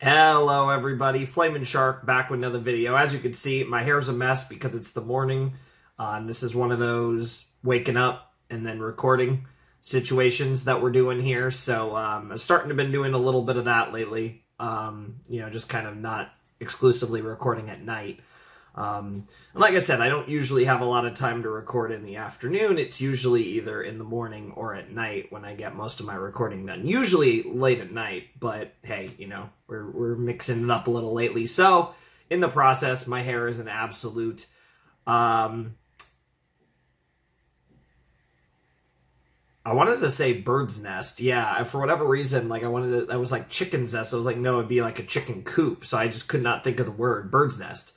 Hello everybody, Flamin' Shark back with another video. As you can see, my hair's a mess because it's the morning. Uh, and this is one of those waking up and then recording situations that we're doing here. So um, I'm starting to been doing a little bit of that lately. Um, you know, just kind of not exclusively recording at night. Um, and like I said, I don't usually have a lot of time to record in the afternoon. It's usually either in the morning or at night when I get most of my recording done. Usually late at night, but hey, you know, we're, we're mixing it up a little lately. So in the process, my hair is an absolute, um, I wanted to say bird's nest. Yeah, for whatever reason, like I wanted to, I was like chicken's nest. I was like, no, it'd be like a chicken coop. So I just could not think of the word bird's nest.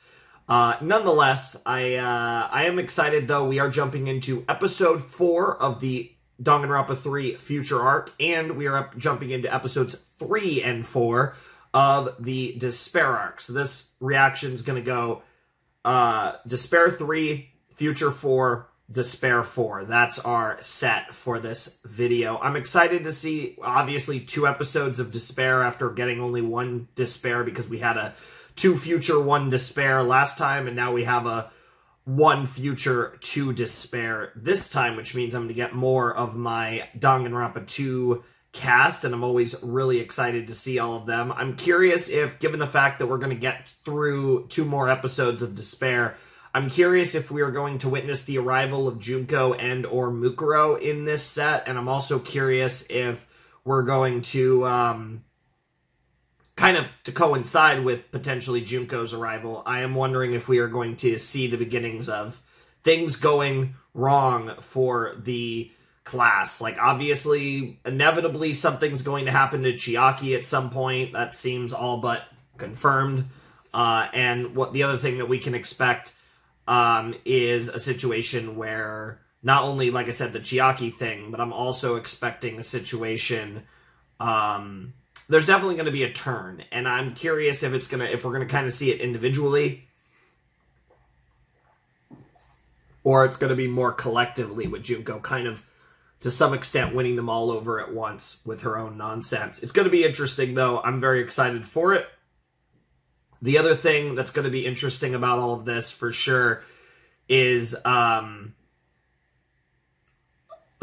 Uh, nonetheless, I uh, I am excited though. We are jumping into episode four of the Danganronpa 3 Future Arc, and we are up, jumping into episodes three and four of the Despair Arc. So this reaction is going to go uh, Despair 3, Future 4, Despair 4. That's our set for this video. I'm excited to see, obviously, two episodes of Despair after getting only one Despair because we had a two future, one despair last time, and now we have a one future, two despair this time, which means I'm going to get more of my Danganronpa 2 cast, and I'm always really excited to see all of them. I'm curious if, given the fact that we're going to get through two more episodes of Despair, I'm curious if we are going to witness the arrival of Junko and or Mukuro in this set, and I'm also curious if we're going to um, kind of to coincide with potentially Junko's arrival, I am wondering if we are going to see the beginnings of things going wrong for the class. Like, obviously, inevitably, something's going to happen to Chiaki at some point. That seems all but confirmed. Uh, and what the other thing that we can expect um, is a situation where not only, like I said, the Chiaki thing, but I'm also expecting a situation um, there's definitely going to be a turn, and I'm curious if it's gonna if we're gonna kind of see it individually, or it's going to be more collectively with Junko kind of to some extent winning them all over at once with her own nonsense. It's going to be interesting though. I'm very excited for it. The other thing that's going to be interesting about all of this for sure is um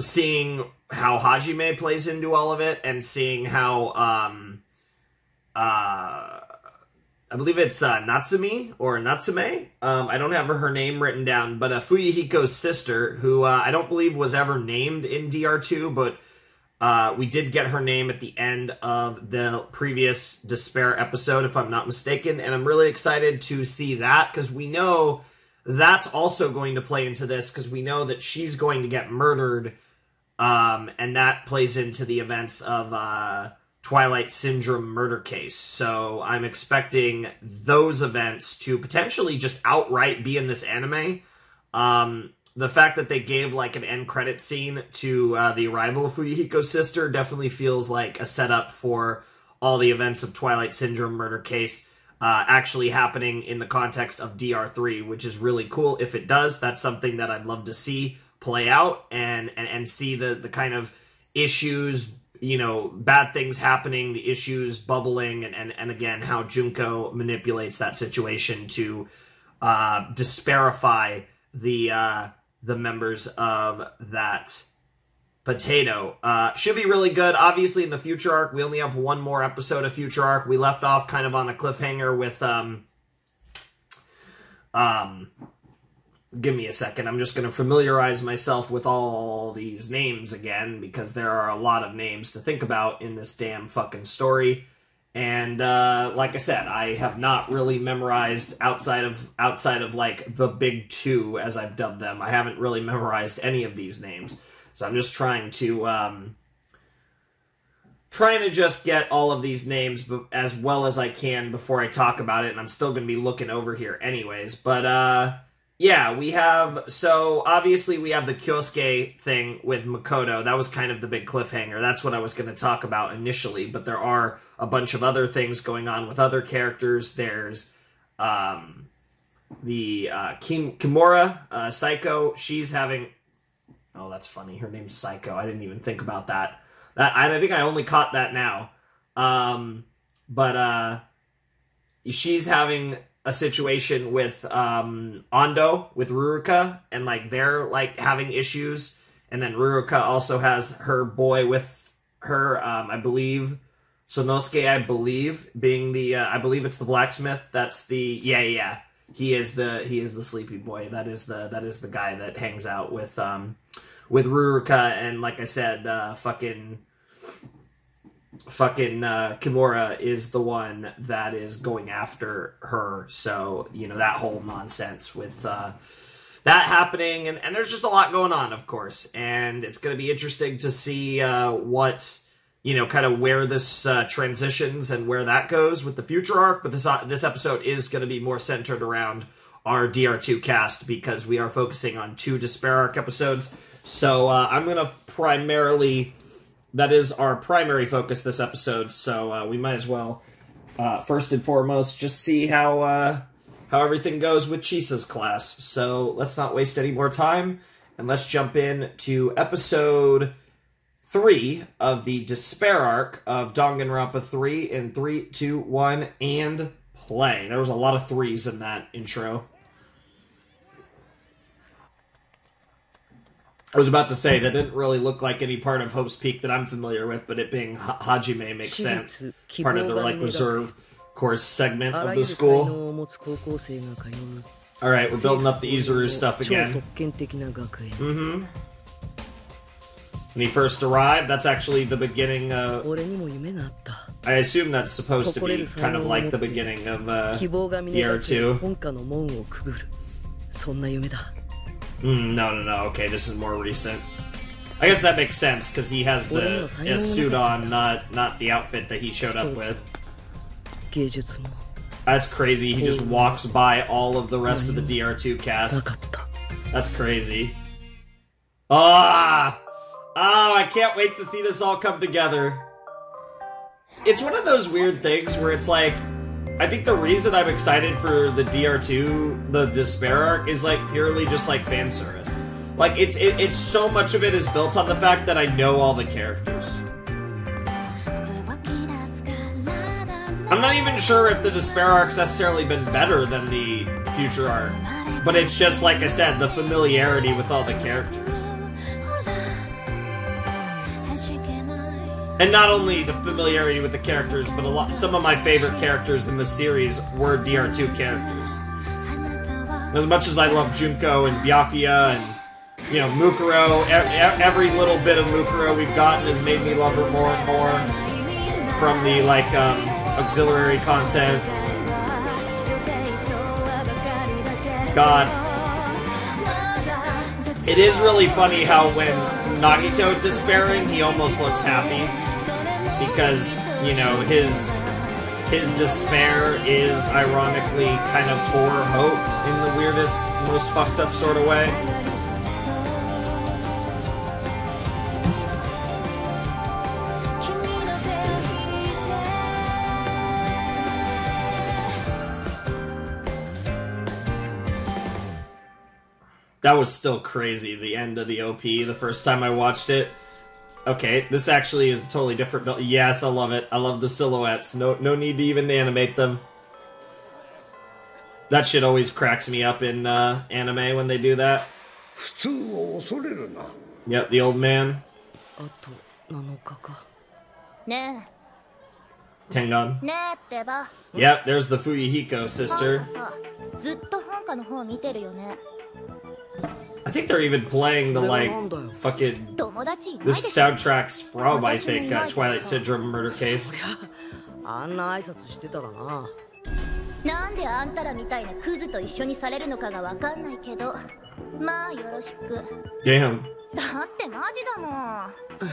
seeing how Hajime plays into all of it and seeing how um uh I believe it's uh, Natsumi or Natsume. Um, I don't have her name written down, but uh, Fuyuhiko's sister, who uh, I don't believe was ever named in DR2, but uh, we did get her name at the end of the previous Despair episode, if I'm not mistaken, and I'm really excited to see that because we know that's also going to play into this because we know that she's going to get murdered um, and that plays into the events of uh, Twilight Syndrome murder case. So I'm expecting those events to potentially just outright be in this anime. Um, the fact that they gave like an end credit scene to uh, the arrival of Fuyuhiko's sister definitely feels like a setup for all the events of Twilight Syndrome murder case uh, actually happening in the context of DR3, which is really cool. If it does, that's something that I'd love to see play out and, and, and see the, the kind of issues, you know, bad things happening, the issues bubbling, and, and, and again, how Junko manipulates that situation to uh, disparify the, uh, the members of that potato. Uh, should be really good. Obviously, in the future arc, we only have one more episode of future arc. We left off kind of on a cliffhanger with um, um, give me a second. I'm just going to familiarize myself with all these names again because there are a lot of names to think about in this damn fucking story. And uh, like I said, I have not really memorized outside of outside of like the big two, as I've dubbed them. I haven't really memorized any of these names, so I'm just trying to um, trying to just get all of these names as well as I can before I talk about it. And I'm still going to be looking over here anyways, but. uh yeah, we have so obviously we have the Kyosuke thing with Makoto. That was kind of the big cliffhanger. That's what I was going to talk about initially, but there are a bunch of other things going on with other characters. There's um the uh Kim Kimura, uh Psycho, she's having Oh, that's funny. Her name's Psycho. I didn't even think about that. That I think I only caught that now. Um but uh, she's having a situation with um Ando with Ruruka, and like they're like having issues, and then Ruruka also has her boy with her. Um, I believe Sonosuke, I believe, being the uh, I believe it's the blacksmith. That's the yeah yeah. He is the he is the sleepy boy. That is the that is the guy that hangs out with um with Ruruka and like I said, uh, fucking fucking uh, Kimura is the one that is going after her. So you know that whole nonsense with uh, that happening, and, and there's just a lot going on, of course, and it's going to be interesting to see uh, what you know, kind of where this uh, transitions and where that goes with the future arc. But this uh, this episode is going to be more centered around our DR2 cast because we are focusing on two Despair arc episodes. So uh, I'm going to primarily that is our primary focus this episode. So uh, we might as well uh, first and foremost just see how uh, how everything goes with Chisa's class. So let's not waste any more time and let's jump in to episode three of the Despair arc of Danganronpa 3 in three, two, one, and play. There was a lot of threes in that intro. I was about to say that didn't really look like any part of Hope's Peak that I'm familiar with, but it being ha- Hajime makes sense. Part of the like reserve course segment of the school. All right, we're building up the Izuru stuff again. Mm-hmm. When he first arrived, that's actually the beginning of. I assume that's supposed to be kind of like the beginning of uh, year two. Mm, no, no, no. Okay, this is more recent. I guess that makes sense because he has the suit on, not not the outfit that he showed up with. That's crazy. He just walks by all of the rest of the DR2 cast. That's crazy. Ah! Oh, I can't wait to see this all come together. It's one of those weird things where it's like, I think the reason I'm excited for the DR2, the Despair arc, is like purely just like fan service. Like it's it, it's so much of it is built on the fact that I know all the characters. I'm not even sure if the Despair arc's necessarily been better than the Future arc, but it's just like I said, the familiarity with all the characters. And not only the familiarity with the characters, but a lot some of my favorite characters in the series were DR2 characters. As much as I love Junko and Byakuya and you know Mukuro, every little bit of Mukuro we've gotten has made me love her more and more. From the like um, auxiliary content, God, it is really funny how when Nagito is despairing, he almost looks happy because you know his his despair is ironically kind of for hope in the weirdest, most fucked up sort of way. That was still crazy, the end of the OP the first time I watched it. Okay, this actually is a totally different build. Yes, I love it. I love the silhouettes. No, no need to even animate them. That shit always cracks me up in uh, anime when they do that. Yep, the old man. Tengan. Yep, there's the Fuyuhiko sister. I think they're even playing the like fucking this soundtrack's from I think uh, Twilight Syndrome murder case. あんな挨拶してたらな。なんであんたらみたいなクズと一緒にされるのかがわかんないけど、まあよろしく。Damn. だってマジだもん。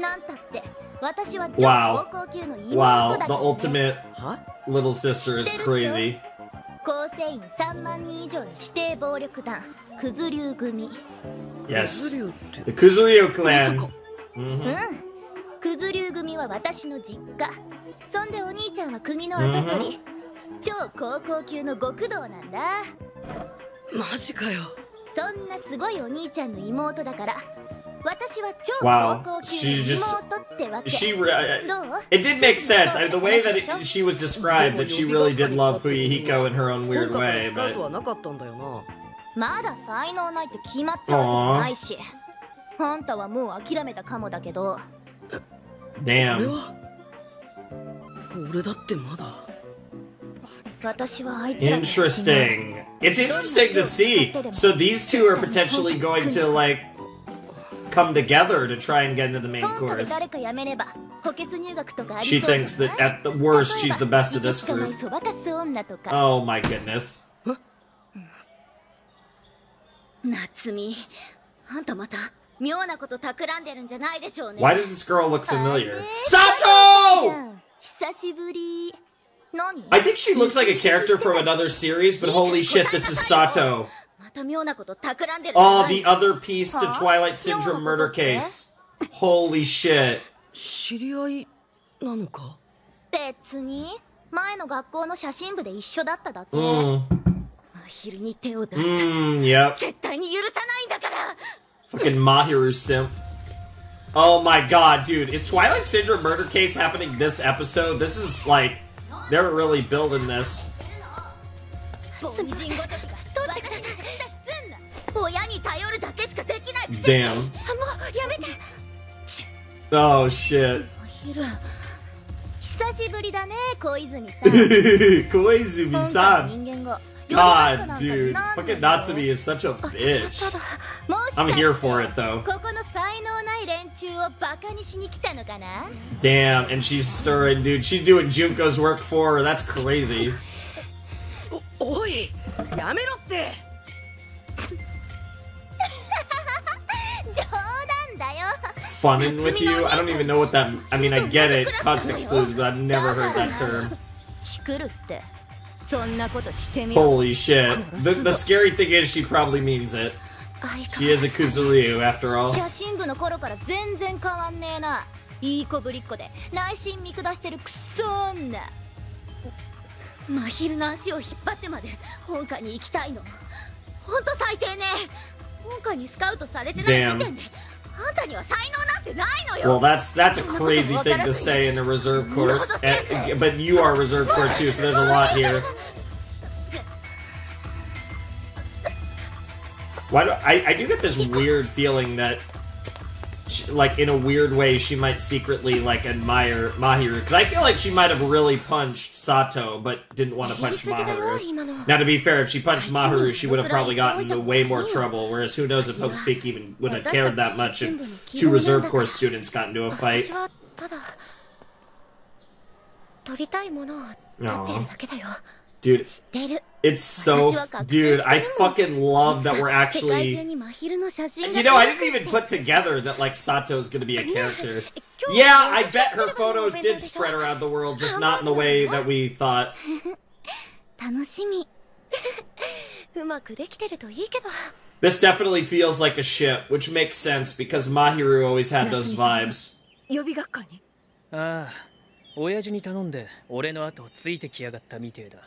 なんたって私は超高校級の妹だ Wow, the ultimate little sister is crazy. 構成員3万人以上の指定暴力団クズリュウ組 Yes The Kuzuryu clan うん。クズリュウ組は私の実家。そんでお兄ちゃんは組の跡取り。超高校級の極道なんだ。マジかよ。そんなすごいお兄ちゃんの妹だから Wow, she just she uh, it did make sense. I the way that it, she was described, that she really did love Fuyuhiko in her own weird way, but. Aww. Damn. Interesting. It's interesting to see. So these two are potentially going to like come together to try and get into the main course. She thinks that at the worst she's the best of this group. Oh my goodness. Why does this girl look familiar? Sato! I think she looks like a character from another series, but holy shit, this is Sato. Oh, the other piece to Twilight Syndrome murder case. Holy shit. 知り合いなのか別に前の学校の写真部で一緒だっただけ。Mm. 昼に手を出した。Mm, yep. 絶対に許さないんだから。Fucking Mahiru simp. Oh my god, dude. Is Twilight Syndrome murder case happening this episode? This is like they're really building this. Damn. Oh shit. 久しぶりだね、小泉さん。小泉さん。God, dude. Fucking Natsumi is such a bitch. I'm here for it, though. Damn, and she's stirring, dude. She's doing Junko's work for her. That's crazy. Oi! やめろって Funning with you? I don't even know what that... I mean, I get it, context clues, but I've never heard that term. Holy shit. The, the scary thing is she probably means it. She is a Kuzuryu, after all. 写真部の頃から全然変わんねえな。いい子ぶりっ子で内心見下してるクソ女。 真昼の足を引っ張ってまで本家に行きたいの。ほんと最低ね。本家にスカウトされてない時点で。Well, that's that's a crazy thing to say in a reserve course, and, but you are reserve course too, so there's a lot here. Why do I? I do get this weird feeling that she, like in a weird way, she might secretly like admire Mahiru because I feel like she might have really punched Sato, but didn't want to punch Mahiru. Now, to be fair, if she punched Mahiru, she would have probably gotten into way more trouble. Whereas, who knows if Hope's Peak even would have cared that much if two reserve course students got into a fight. Aww. Dude, it's so... Dude, I fucking love that we're actually... You know, I didn't even put together that, like, Sato's gonna be a character. Yeah, I bet her photos did spread around the world, just not in the way that we thought. This definitely feels like a ship, which makes sense because Mahiru always had those vibes. ああ、親父に頼んで俺の後をついてきやがったみてえだ。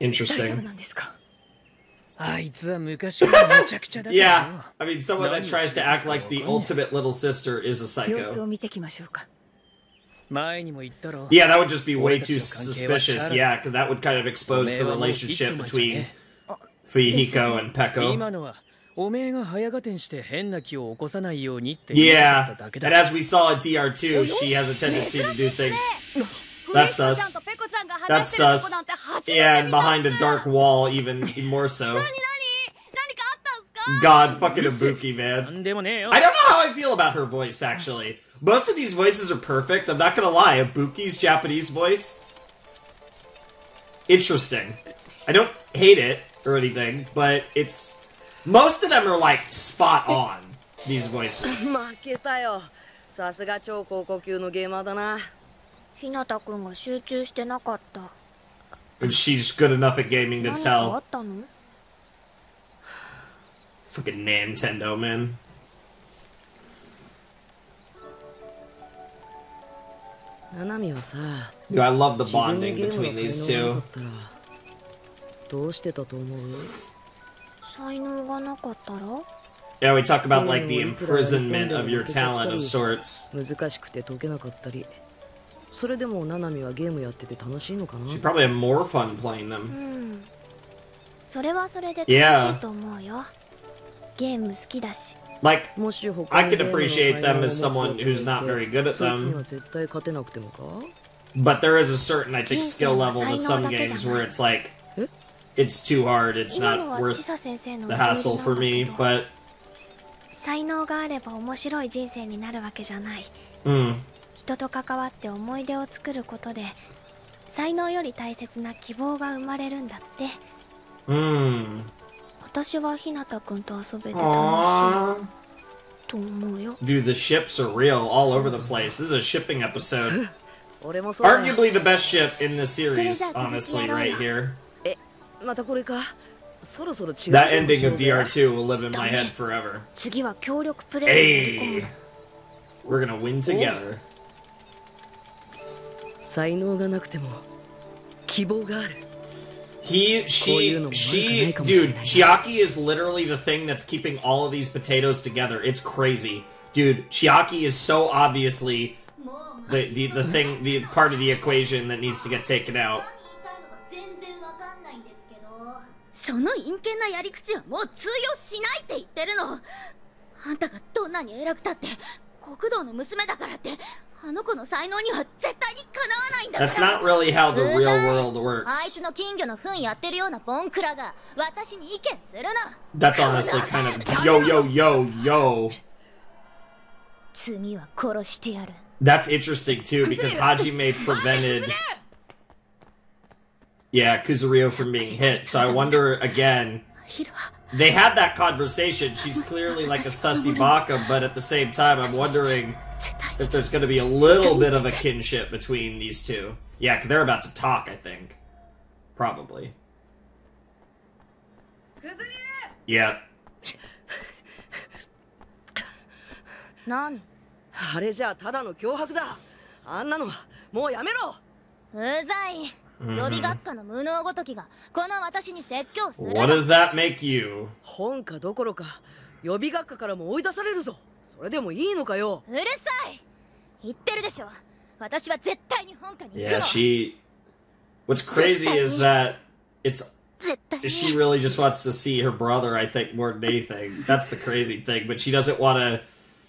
Interesting. yeah, I mean, someone that tries to act like the ultimate little sister is a psycho. Yeah, that would just be way too suspicious. Yeah, because that would kind of expose the relationship between Fuyuhiko and Peko. Yeah, and as we saw at DR2, she has a tendency to do things that's sus. That's sus. Yeah, and behind a dark wall, even, even more so. God, fucking Ibuki, man. I don't know how I feel about her voice, actually. Most of these voices are perfect, I'm not gonna lie. Ibuki's Japanese voice... Interesting. I don't hate it, or anything, but it's... Most of them are, like, spot on, these voices. さすが超高校級のゲーマーだな。ひなたくんが集中してなかった。And she's good enough at gaming to tell. Fucking Nintendo, man. Dude, I love the bonding between these two. どうしてたと思う才能がなかったら Yeah, we talk about like the imprisonment of your talent of sorts. 難しくて解けなかったり それでもナナミはゲームやってて楽しいのかな She'd probably have more fun playing them. それはそれで楽しいと思うよゲーム好きだし Like, I に could ゲームの appreciate 才能を them 持 as someone who's not て very good at そいつには them, 絶対勝てなくてもか but there is a certain, I think, skill level to some games where it's like, Eh? it's too hard, it's not は worth the hassle for だ me, but, 才能があれば面白い人生になるわけじゃない mm, 人と関わって思い出を作ることで才能より大切な希望が生まれるんだって mm. 私はひなたくんと遊べて楽しい.と思うよ Dude, the ships are real all over the place. This is a shipping episode. Arguably the best ship in the series, honestly, right here. またこれかそろそろ違う That ending of ゲームしよ DR2 うぜ will live in my head forever. 次は協力プレイに乗り込 Hey! む We're gonna win together. 才能がなくても希望がある He, she, she, dude, Chiaki is literally the thing that's keeping all of these potatoes together. It's crazy. Dude, Chiaki is so obviously the, the, the thing, the part of the equation that needs to get taken out. その陰険なやり口はもう通用しないって言ってるのあんたがどんなに偉くたって国道の娘だからって That's not really how the real world works. That's honestly kind of yo yo yo yo. That's interesting too because Hajime prevented Yeah, Kuzuryu from being hit. So I wonder again. They had that conversation. She's clearly like a sussy baka, but at the same time I'm wondering 絶対に if there's gonna be a little bit of a kinship between these two. Yeah, 'cause they're about to talk, I think. Probably. Yeah. 何あれじゃただの脅迫だあんなのはもうやめろうざい予備学科の無能ごときがこの私に説教する What does that make you? 本科どころか予備学科からも追い出されるぞ それでもいいのかようるさい言ってるでしょ私は絶対に本科に行く Yeah, の she. What's crazy is that it's she really just wants to see her brother. I think more than anything. That's the crazy thing. But she doesn't want to.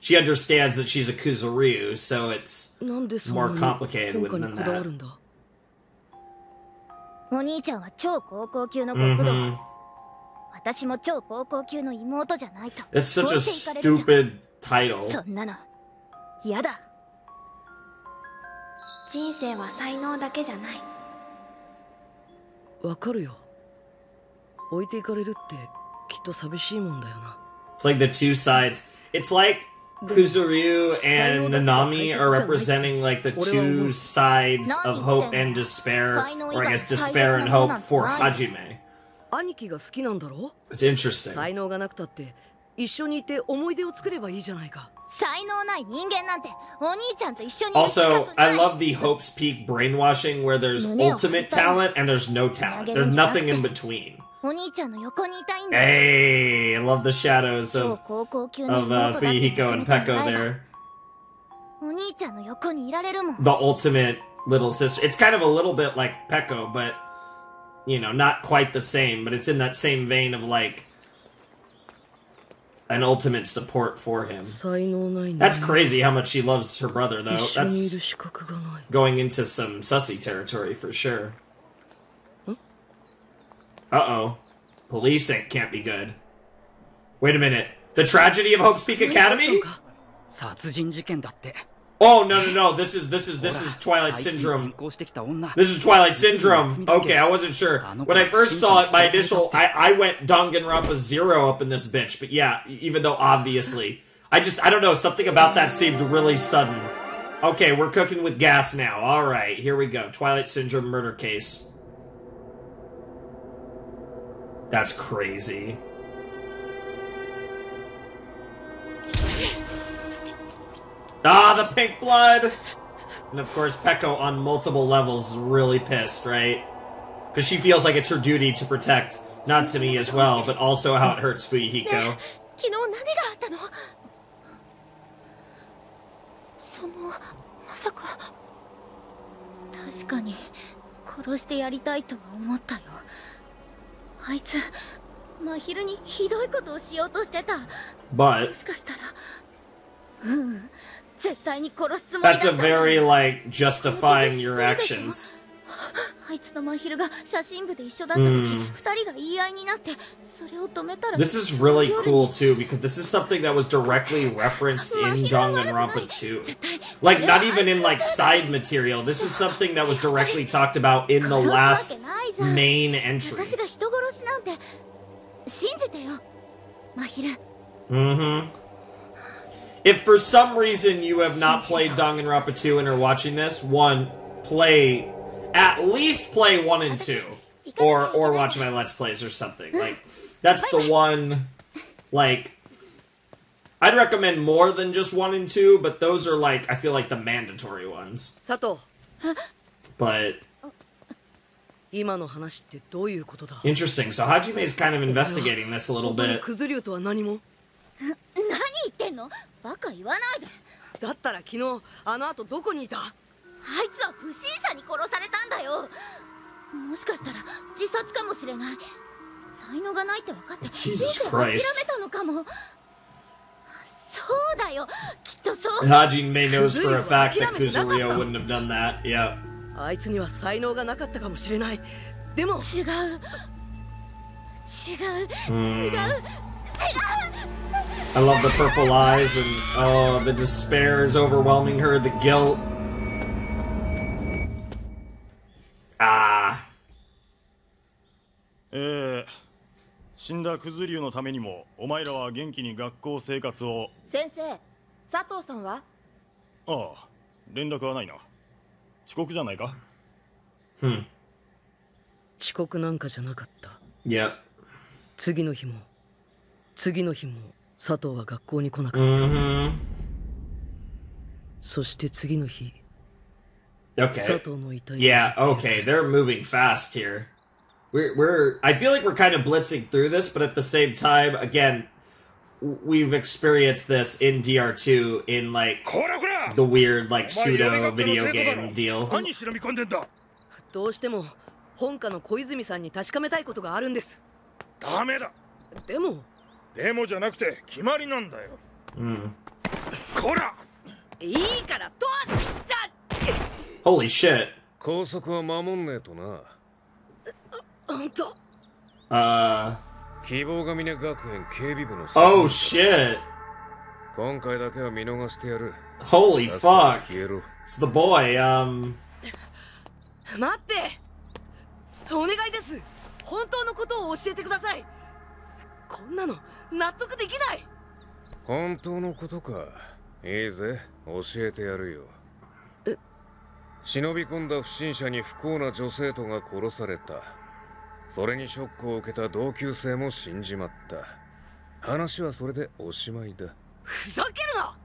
She understands that she's a Kuzuryu, so it's more complicated than that. お兄ちゃんは超高校級の極道、hmm 私も超高校級の妹じゃないと It's such 置 a stupid title. そんなの嫌だ人生は才能だけじゃないわかるよ置いていかれるってきっと寂しいもんだよな It's like the two sides. It's like Kuzuryu and Nanami are representing like the two sides of hope and despair, or I guess despair and hope for Hajime. 兄貴が好きなんだろ It's interesting. 才能がなくたって一緒にいて思い出を作ればいいじゃないか才能ない人間なんてお兄ちゃんと一緒にいる資 Also, 格ない I love the Hope's Peak brainwashing where there's ultimate talent and there's no talent. There's nothing in between. お兄ちゃんの横にいたいんだ Hey, I love the shadows 超 of, 高校級の of 妹 uh, だって Fuyuhiko and 認めて Peko もらえば there. お兄ちゃんの横にいられるもん The ultimate little sister. It's kind of a little bit like Peko, but, you know, not quite the same, but it's in that same vein of like an ultimate support for him. That's crazy how much she loves her brother, though. That's going into some sussy territory for sure. Uh oh. Policing can't be good. Wait a minute. The tragedy of Hope's Peak Academy? Oh no no no! This is this is this is Twilight Syndrome. This is Twilight Syndrome. Okay, I wasn't sure when I first saw it. My initial, I, I went Danganronpa zero up in this bitch. But yeah, even though obviously, I just I don't know something about that seemed really sudden. Okay, we're cooking with gas now. All right, here we go. Twilight Syndrome murder case. That's crazy. Ah, the pink blood! And of course, Peko on multiple levels is really pissed, right? Because she feels like it's her duty to protect Natsumi as well, but also how it hurts Fuyuhiko. But 絶対に殺すつもりだっ that's た a very like justifying your actions. あいつと真昼が写真部で一緒だった時、うん二人が言い合いになってそれを止めたら This is really cool too because this is something that was directly referenced in Danganronpa 2. Like not even in like side material. This is something that was directly talked about in the 殺すわ last けないじゃん main entry. 私が人殺しなんて信じてよ真昼 Mm-hmm. If for some reason you have not played Danganronpa 2 and are watching this, one, play, at least play 1 and 2. Or, or watch my Let's Plays or something. Like, that's the one, like, I'd recommend more than just 1 and 2, but those are, like, I feel like the mandatory ones. Sato. But... Interesting. So Hajime is kind of investigating this a little bit. 言ってんの？バカ言わないで。だったら昨日あの後どこにいた？あいつは不審者に殺されたんだよ。もしかしたら自殺かもしれない。才能がないって分かって。人生を諦めたのかも。そうだよ。きっとそう Hajime knows for a fact that Kuzurio wouldn't have done that. Yeah. あいつには才能がなかったかもしれない。でも違う。違う。Hmm. 違う I love the purple eyes and oh, the despair is overwhelming her, the guilt. Ah. ええ死んだクズ竜のためにもお前らは元気に学校生活を先生佐藤さんは？ああ連絡はないな遅刻じゃないか？Hmm. 遅刻なんかじゃなかった Yep. 次の日も次の日も佐藤は学校に来なかった、Mm-hmm. そして次の日 Okay. 佐藤の遺体 Yeah, okay, れ they're moving fast here. We're, we're, I feel like we're kind of blitzing through this, but at the same time, again, we've experienced this in DR2 in like the weird like pseudo video game deal. どうしても本家の小泉さんに確かめたいことがあるんですダメだでもデモじゃなくて決まりなんだよ。Mm. こら！いいからとだ Holy shit. 校則は守んねえとな。本当 Uh, 希望が峰学園警備部の oh shit. 今回だけは見逃してやる。Holy fuck. It's the boy, um, 待って。お願いです。本当のことを教えてくださいこんなの納得できない。本当のことか。いいぜ。教えてやるよ。忍び込んだ不審者に不幸な女生徒が殺された。それにショックを受けた同級生も死んじまった。話はそれでおしまいだ。ふざけるな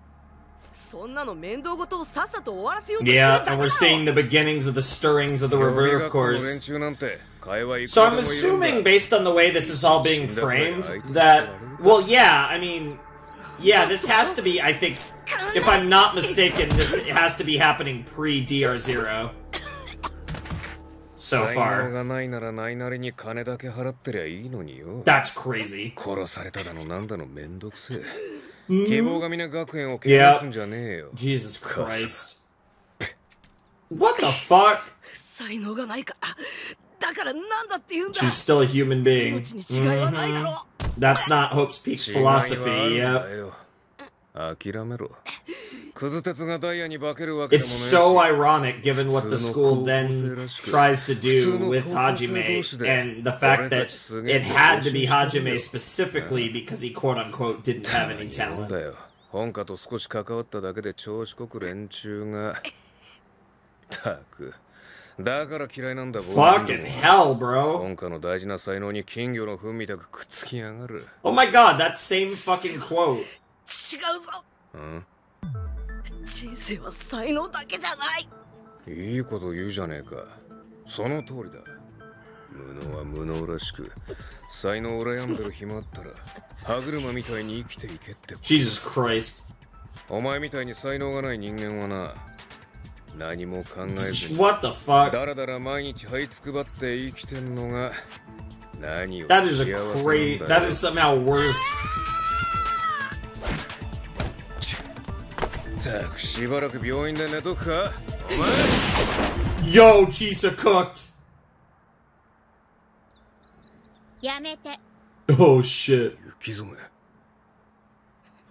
Yeah, and we're seeing the beginnings of the stirrings of the reverse course. So I'm assuming, based on the way this is all being framed, that... Well, yeah, I mean... Yeah, this has to be, I think... If I'm not mistaken, this has to be happening pre-DR0. So far. That's crazy. 殺されただのなんだのめんどくせえ希望が皆学園を蹴らすんじゃねえよ Jesus Christ. What the fuck? 才能がないからだからなんだって言うんだ She's still a human being. 命に違いはないだろ Mhm. That's not Hope's Peak's 違いはある philosophy. ん Yep. It's も so ねえし ironic given what the school then tries to do with Hajime and the fact that it had to be Hajime specifically because he quote unquote didn't have any なん talent. だよ本家と少し関わっただけで調子こく連中がたくだから嫌いなんだ Fucking hell, bro. 本家の大事な才能に金魚の糞みたくくっつきやがる Oh my god, that same fucking quote. 違うぞうん？人生は才能だけじゃないいいこと言うじゃねえかその通りだ無能は無能らしく才能を羨んでる暇あったら歯車みたいに生きていけって Jesus Christ. お前みたいに才能がない人間はな何も考えずに What the fuck? だらだら毎日這いつくばって生きてんのが何を That is a 幸せ great. なんだ That よ is somehow worse. たくしばらく病院で寝とくか Yo, Chisa cooked. やめて Oh shit. 雪染め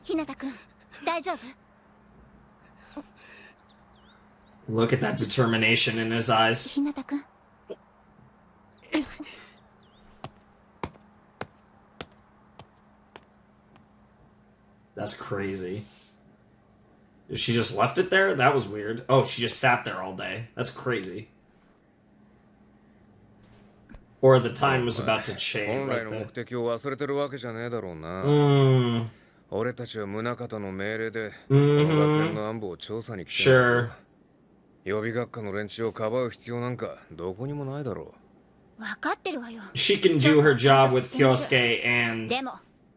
日向くん大丈夫 Look at that determination in his eyes. 日向くん That's crazy. She just left it there? That was weird. Oh, she just sat there all day. That's crazy. Or the time was about to change. 本来 Right の目 there. 的を忘れてるわけじゃねえだろうな、 Mm. 俺たちは宗方の命令で、こ Mhm. の学園の暗部を調査に来てんだ Sure. ぞ予備学科の連中をかばう必要なんかどこにもないだろ分かってるわよ She can do her job with Kyosuke and でも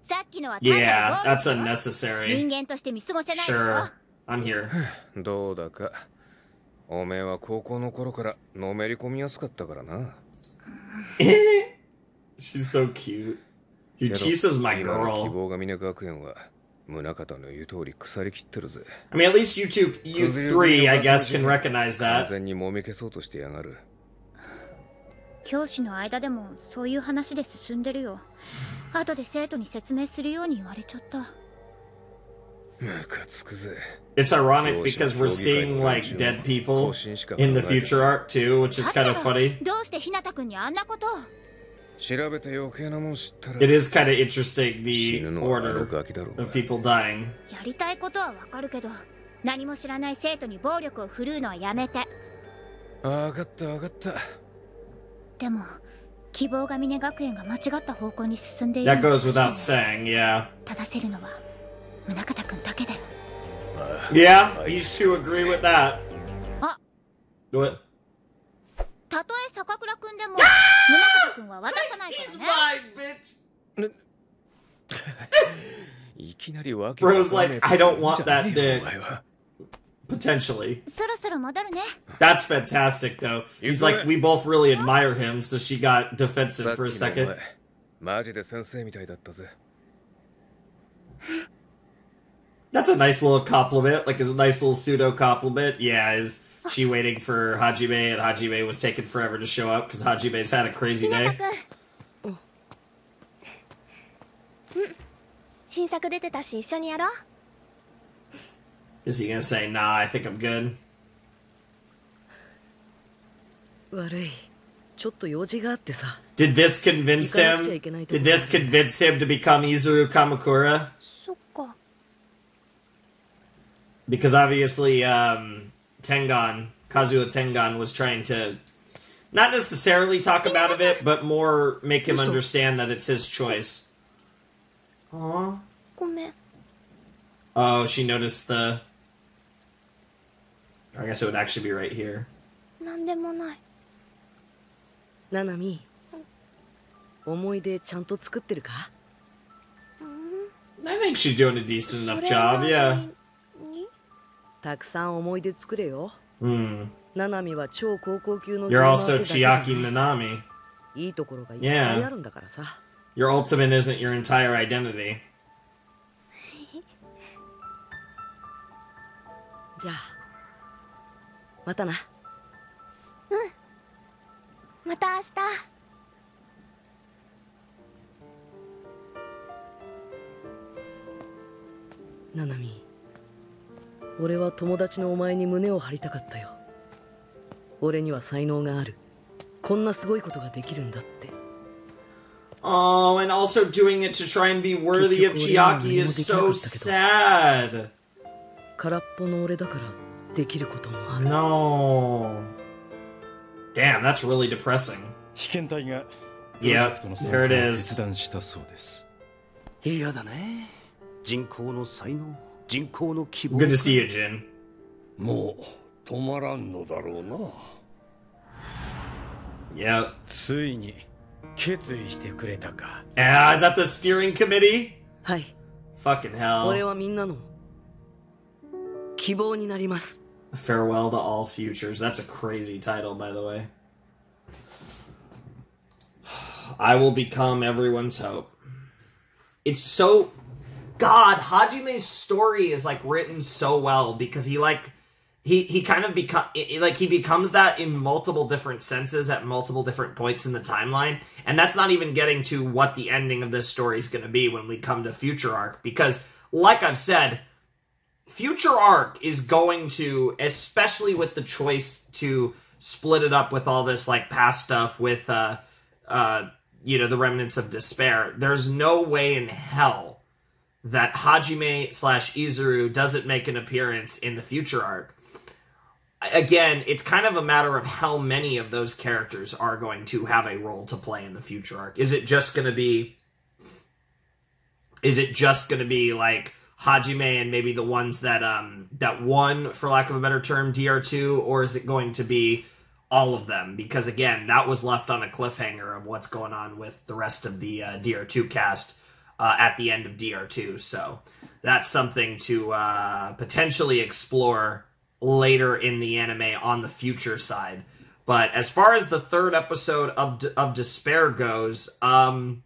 さっきのは単なる yeah, 暴力 that's よ unnecessary. 人間として見過ごせないでしょ Sure. I'm here. うどうだかおめえは高校の頃からのめり込みやすかったからな She's so cute. け Dude, ど Chisa's my 今の希 girl. 望が峰学園は宗方の言う通り腐りきってるぜ I mean, at least you two, you three, I guess, can recognize 完 that. 全にもみ消そうとしてやがる教師の間でもそういう話で進んでるよ後で生徒に説明するように言われちゃったムカつくぜ It's ironic because we're seeing like dead people in the future art too, which is だ kind った of ら funny. どうして日向くんにあんなことを調べて余計なもん知ったら It is kind of interesting 死 the ぬのはあの order ガキだろう of が people dying. やりたいことはわかるけど何も知らない生徒に暴力を振るうのはやめて分かった分かったでも希望が峰学園が間違った方向に進んでいる That のは goes 確か without に saying, yeah. 正せるのは宗像くんだけだよ Yeah, these two agree with that. Ah. What? たとえ坂倉くんでも宗像くんは渡さないからね bitch. いきなりわけ Bro's like, I don't want じゃね that えよ dick. お前は Potentially. そろそろ戻るね That's fantastic, though. He's like, we both really admire him, so she got defensive さっ for a きのお second. That's a nice little compliment, like a nice little pseudo compliment. Yeah, is she waiting for Hajime, and Hajime was taking forever to show up because Hajime's had a crazy 日向 day. くん新作出てたし一緒にやろう Is he gonna say, nah, I think I'm good? 悪いちょっと用事があってさ Did this convince 行かなくちゃ him? いけないとこ Did this convince him to become Izuru Kamakura? because obviously um, Tengan Kazuo Tengan was trying to not necessarily talk about a it, but more make him understand that it's his choice. Aww. Oh, she noticed the. I guess it would actually be right here. Nanami. I think she's doing a decent enough job, yeah. たくさん思い出作れよ Hmm. ななみは超高校級の You're also Chiaki Nanami. いいところがいっぱい.あるんだからさ Your ultimate isn't your entire identity. じゃあまたなまた明日ななみ俺は友達のお前に胸を張りたかったよ俺には才能があるこんなすごいことができるんだって Oh, and also doing it to try and be worthy of Chiaki is so sad. 空っぽの俺だからできることもある No. Damn, that's really depressing. 被験体がプ Yep, ロジェクトの参 there it is. 決断したそうです嫌だね人口の才能 人口の希望 Good to see you, Jin. もう止まらんのだろうな Yep. ついに決意してくれたか Ah, is that the steering committee? はい Fucking hell. 俺はみんなの希望になります Farewell to all futures. That's a crazy title, by the way. I will become everyone's hope. It's so. God, Hajime's story is like written so well because he like he he kind of become like he becomes that in multiple different senses at multiple different points in the timeline, and that's not even getting to what the ending of this story is going to be when we come to future arc because, like I've said, future arc is going to especially with the choice to split it up with all this like past stuff with uh uh you know the remnants of despair there's no way in hell that hajime slash izuru doesn't make an appearance in the future arc. Again it's kind of a matter of how many of those characters are going to have a role to play in the future arc. Is it just going to be is it just going to be like Hajime and maybe the ones that um that won for lack of a better term DR2 or is it going to be all of them? Because again that was left on a cliffhanger of what's going on with the rest of the uh, DR2 cast uh, at the end of DR2 so that's something to uh, potentially explore later in the anime on the future side but as far as the third episode of of Despair goes um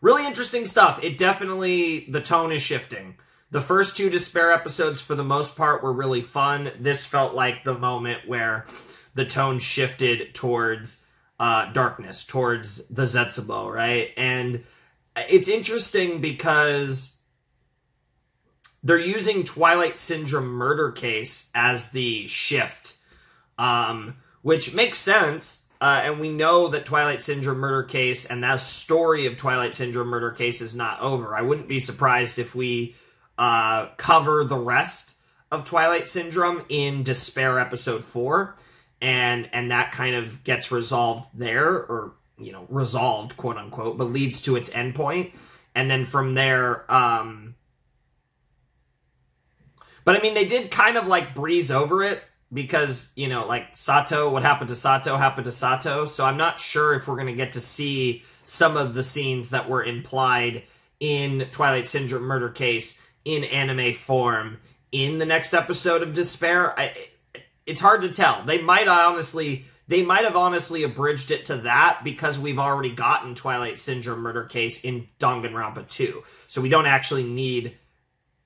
really interesting stuff. It definitely the tone is shifting. The first two despair episodes, for the most part, were really fun. This felt like the moment where the tone shifted towards uh, darkness, towards the Zetsubo, right? And it's interesting because they're using Twilight Syndrome murder case as the shift, um, which makes sense. Uh, and we know that Twilight Syndrome murder case and that story of Twilight Syndrome murder case is not over. I wouldn't be surprised if we uh, cover the rest of Twilight Syndrome in Despair episode four, and and that kind of gets resolved there, or you know, resolved quote unquote, but leads to its endpoint, and then from there. Um, but I mean, they did kind of like breeze over it because you know like sato what happened to sato happened to sato. So i'm not sure if we're going to get to see some of the scenes that were implied in twilight syndrome murder case in anime form in the next episode of despair. I, it's hard to tell. They might honestly they might have honestly abridged it to that because we've already gotten twilight syndrome murder case in danganronpa 2 so we don't actually need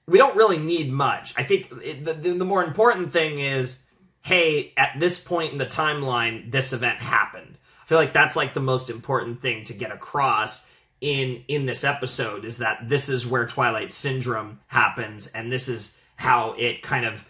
we don't really need much i think it, the, the more important thing is hey, at this point in the timeline, this event happened. I feel like that's like the most important thing to get across in in this episode is that this is where Twilight Syndrome happens and this is how it kind of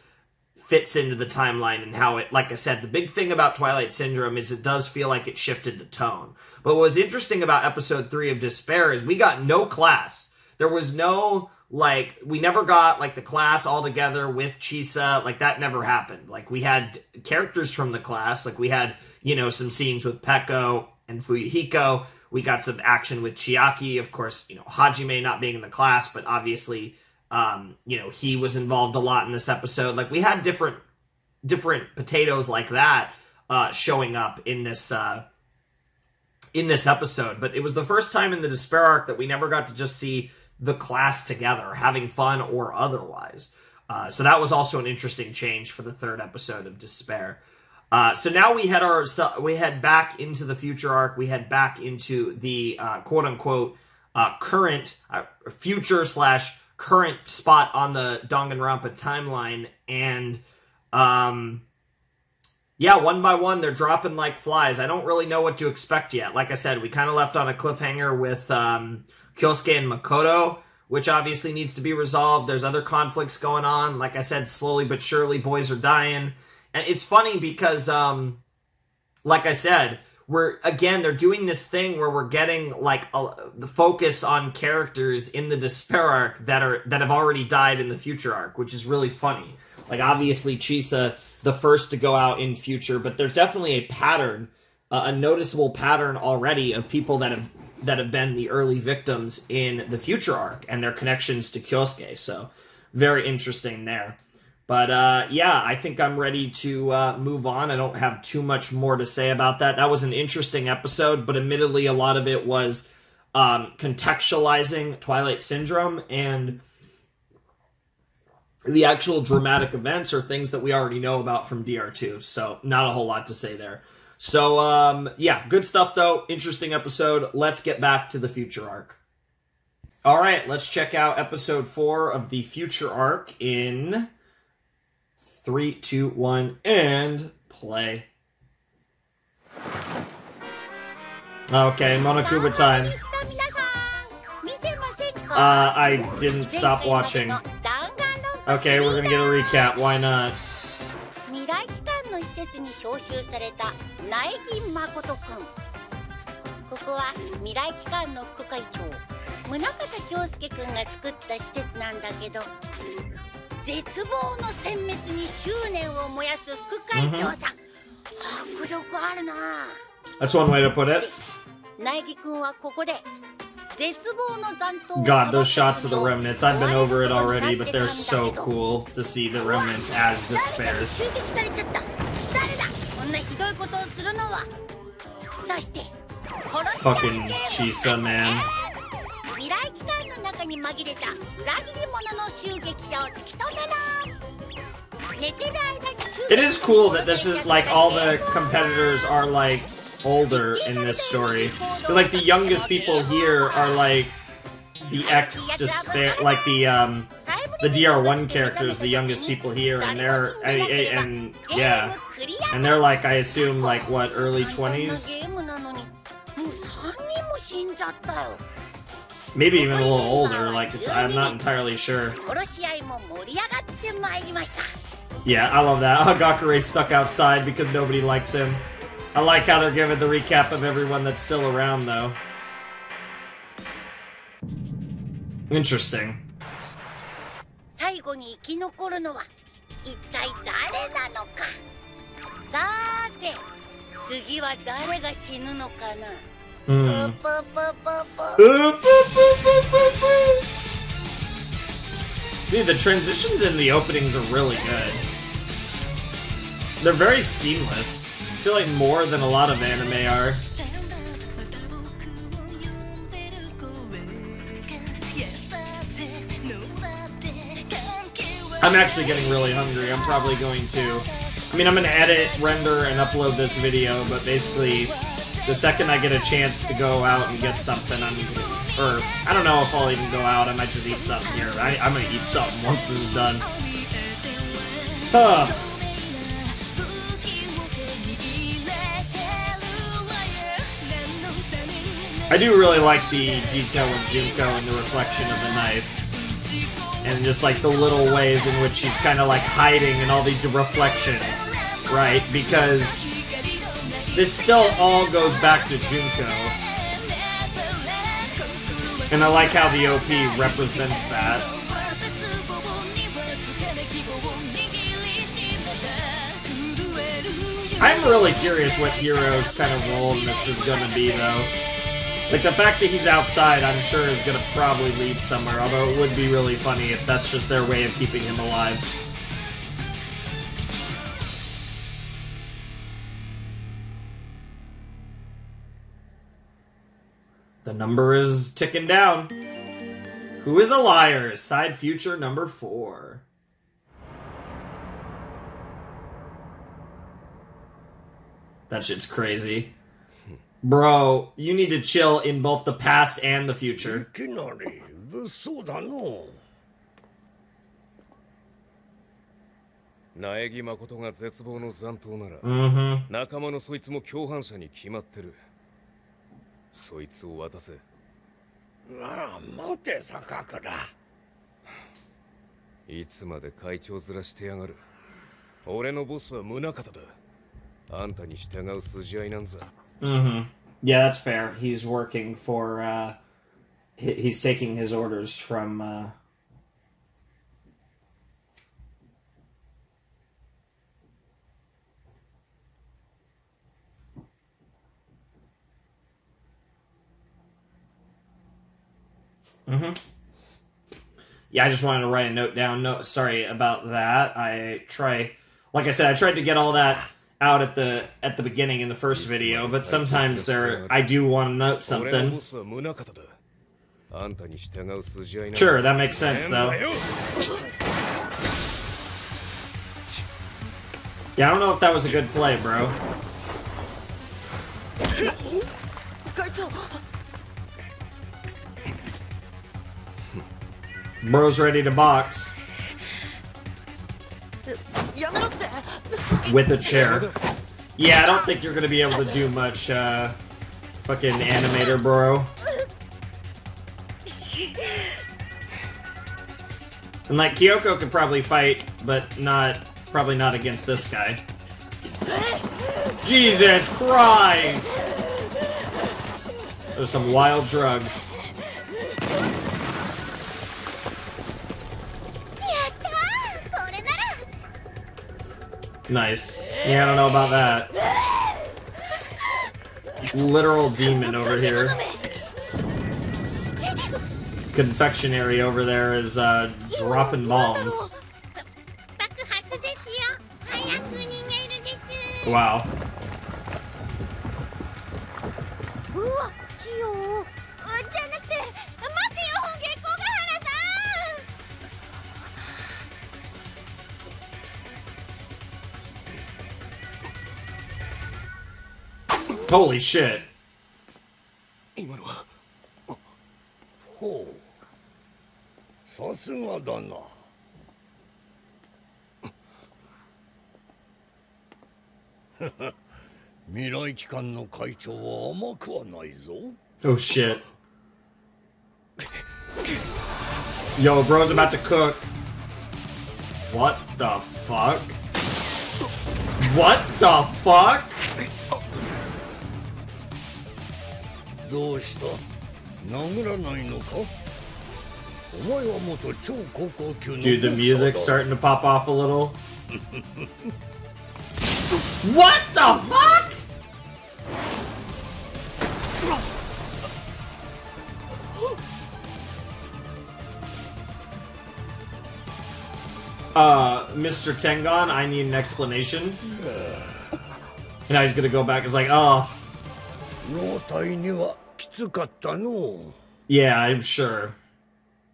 fits into the timeline and how it like I said the big thing about Twilight Syndrome is it does feel like it shifted the tone. But what was interesting about episode 3 of Despair is we got no class. There was no like we never got like the class all together with Chisa. Like that never happened. Like we had characters from the class. Like we had you know some scenes with Peko and Fuyuhiko. We got some action with Chiaki. Of course, you know Hajime not being in the class, but obviously um, you know he was involved a lot in this episode. Like we had different different potatoes like that uh, showing up in this. Uh, in this episode, but it was the first time in the despair arc that we never got to just see the class together, having fun or otherwise. Uh, so that was also an interesting change for the third episode of Despair. Uh, so now we head our we head back into the future arc. We head back into the uh, quote unquote uh, current uh, future slash current spot on the Danganronpa timeline, and um, yeah, one by one they're dropping like flies. I don't really know what to expect yet. Like I said, we kind of left on a cliffhanger with. Um, Kyosuke and Makoto, which obviously needs to be resolved. There's other conflicts going on. Like I said, slowly but surely, boys are dying. And it's funny because, um, like I said, we're again they're doing this thing where we're getting like a, the focus on characters in the despair arc that are that have already died in the future arc, which is really funny. Like obviously Chisa, the first to go out in future, but there's definitely a pattern, uh, a noticeable pattern already of people that have that have been the early victims in the future arc and their connections to Kyosuke. So very interesting there. But uh, yeah, I think I'm ready to uh, move on. I don't have too much more to say about that. That was an interesting episode, but admittedly, a lot of it was um, contextualizing Twilight Syndrome and the actual dramatic events are things that we already know about from DR2. So, not a whole lot to say there. So, um, yeah, good stuff though. Interesting episode. Let's get back to the future arc. All right, let's check out episode four of the future arc in Three, two, one, and play. Okay, Monokuma time. Uh, I didn't stop watching. Okay, we're gonna get a recap. Why not? 施設に招集された来銀誠くんここは未来機関の副会長宗像京介くんが作った施設なんだけど絶望の殲滅に執念を燃やす副会長さん、迫力あるな That's one way to put it. 苗木くんはここで絶望の残党を God, those shots of the remnants. I've been over it already, but they're so cool to see the remnants as despairs. 襲撃されちゃった誰だこんなひどいことをするのはそして殺し Fucking Chisa, man. 未来機関の中に紛れた裏切り者の襲撃者を突き止めろ寝てる間に襲 It is cool that this is like all the competitors are like older in this story. But, like the youngest people here are like the ex despair, like the um the DR1 characters, the youngest people here, and they're and, and yeah, and they're like I assume like what early 20s, maybe even a little older. Like it's, I'm not entirely sure. Yeah, I love that. Hagakure stuck outside because nobody likes him. I like how they're giving the recap of everyone that's still around, though. Interesting. Mm. Dude, the transitions in the openings are really good. They're very seamless. I feel like more than a lot of anime are. I'm actually getting really hungry. I'm probably going to. I mean, I'm going to edit, render, and upload this video, but basically, the second I get a chance to go out and get something, I'm. Or, I don't know if I'll even go out. I might just eat something here. I, I'm going to eat something once this is done. Huh. I do really like the detail of Junko and the reflection of the knife. And just like the little ways in which she's kind of like hiding and all these reflections, right? Because this still all goes back to Junko. And I like how the OP represents that. I'm really curious what Hiro's kind of role in this is going to be, though. Like, the fact that he's outside, I'm sure is going to probably lead somewhere, although it would be really funny if that's just their way of keeping him alive. The number is ticking down. Who is a liar? Side future number four. That shit's crazy. Bro, you need to chill in both the past and the future. Mm-hmm. そいつを渡せ。ああ待て坂倉いつまで会長面してやがる。俺のボスは宗方だ。あんたに従う筋合いなんざ。Mm-hmm. Yeah, that's fair. He's working for, uh, he- he's taking his orders from, uh, Mm-hmm. Yeah, I just wanted to write a note down. No, sorry about that. I try, like I said, I tried to get all that out at the at the beginning in the first video, but sometimes there I do want to note something. Sure, that makes sense though. Yeah, I don't know if that was a good play, bro. Bro's ready to box. With a chair. Yeah, I don't think you're gonna be able to do much, uh, fucking animator, bro. And like Kyoko could probably fight, but not probably not against this guy. Jesus Christ! There's some wild drugs. Nice. Yeah, I don't know about that. Literal demon over here. Confectionery over there is uh, dropping bombs. Wow. いぞ Oh shit. Yo, bro's about to cook. What the fuck? What the fuck? どうした殴らないのかお前は元超高校級の Dude, the music starting to pop off a little. What the fuck? Uh, Mr. Tengan, I need an explanation. And now he's gonna go back. It's like, oh. きつかったの yeah, I'm sure.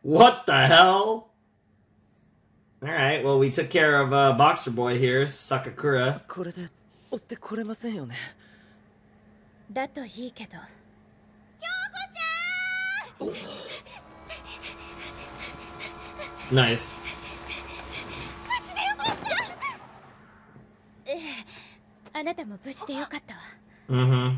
What the hell? Alright, well, we took care of uh, Boxer Boy here, Sakakura. これで追ってこれませんよねだといいけど Nice. ええあなたも無事でよかったわ Mm-hmm.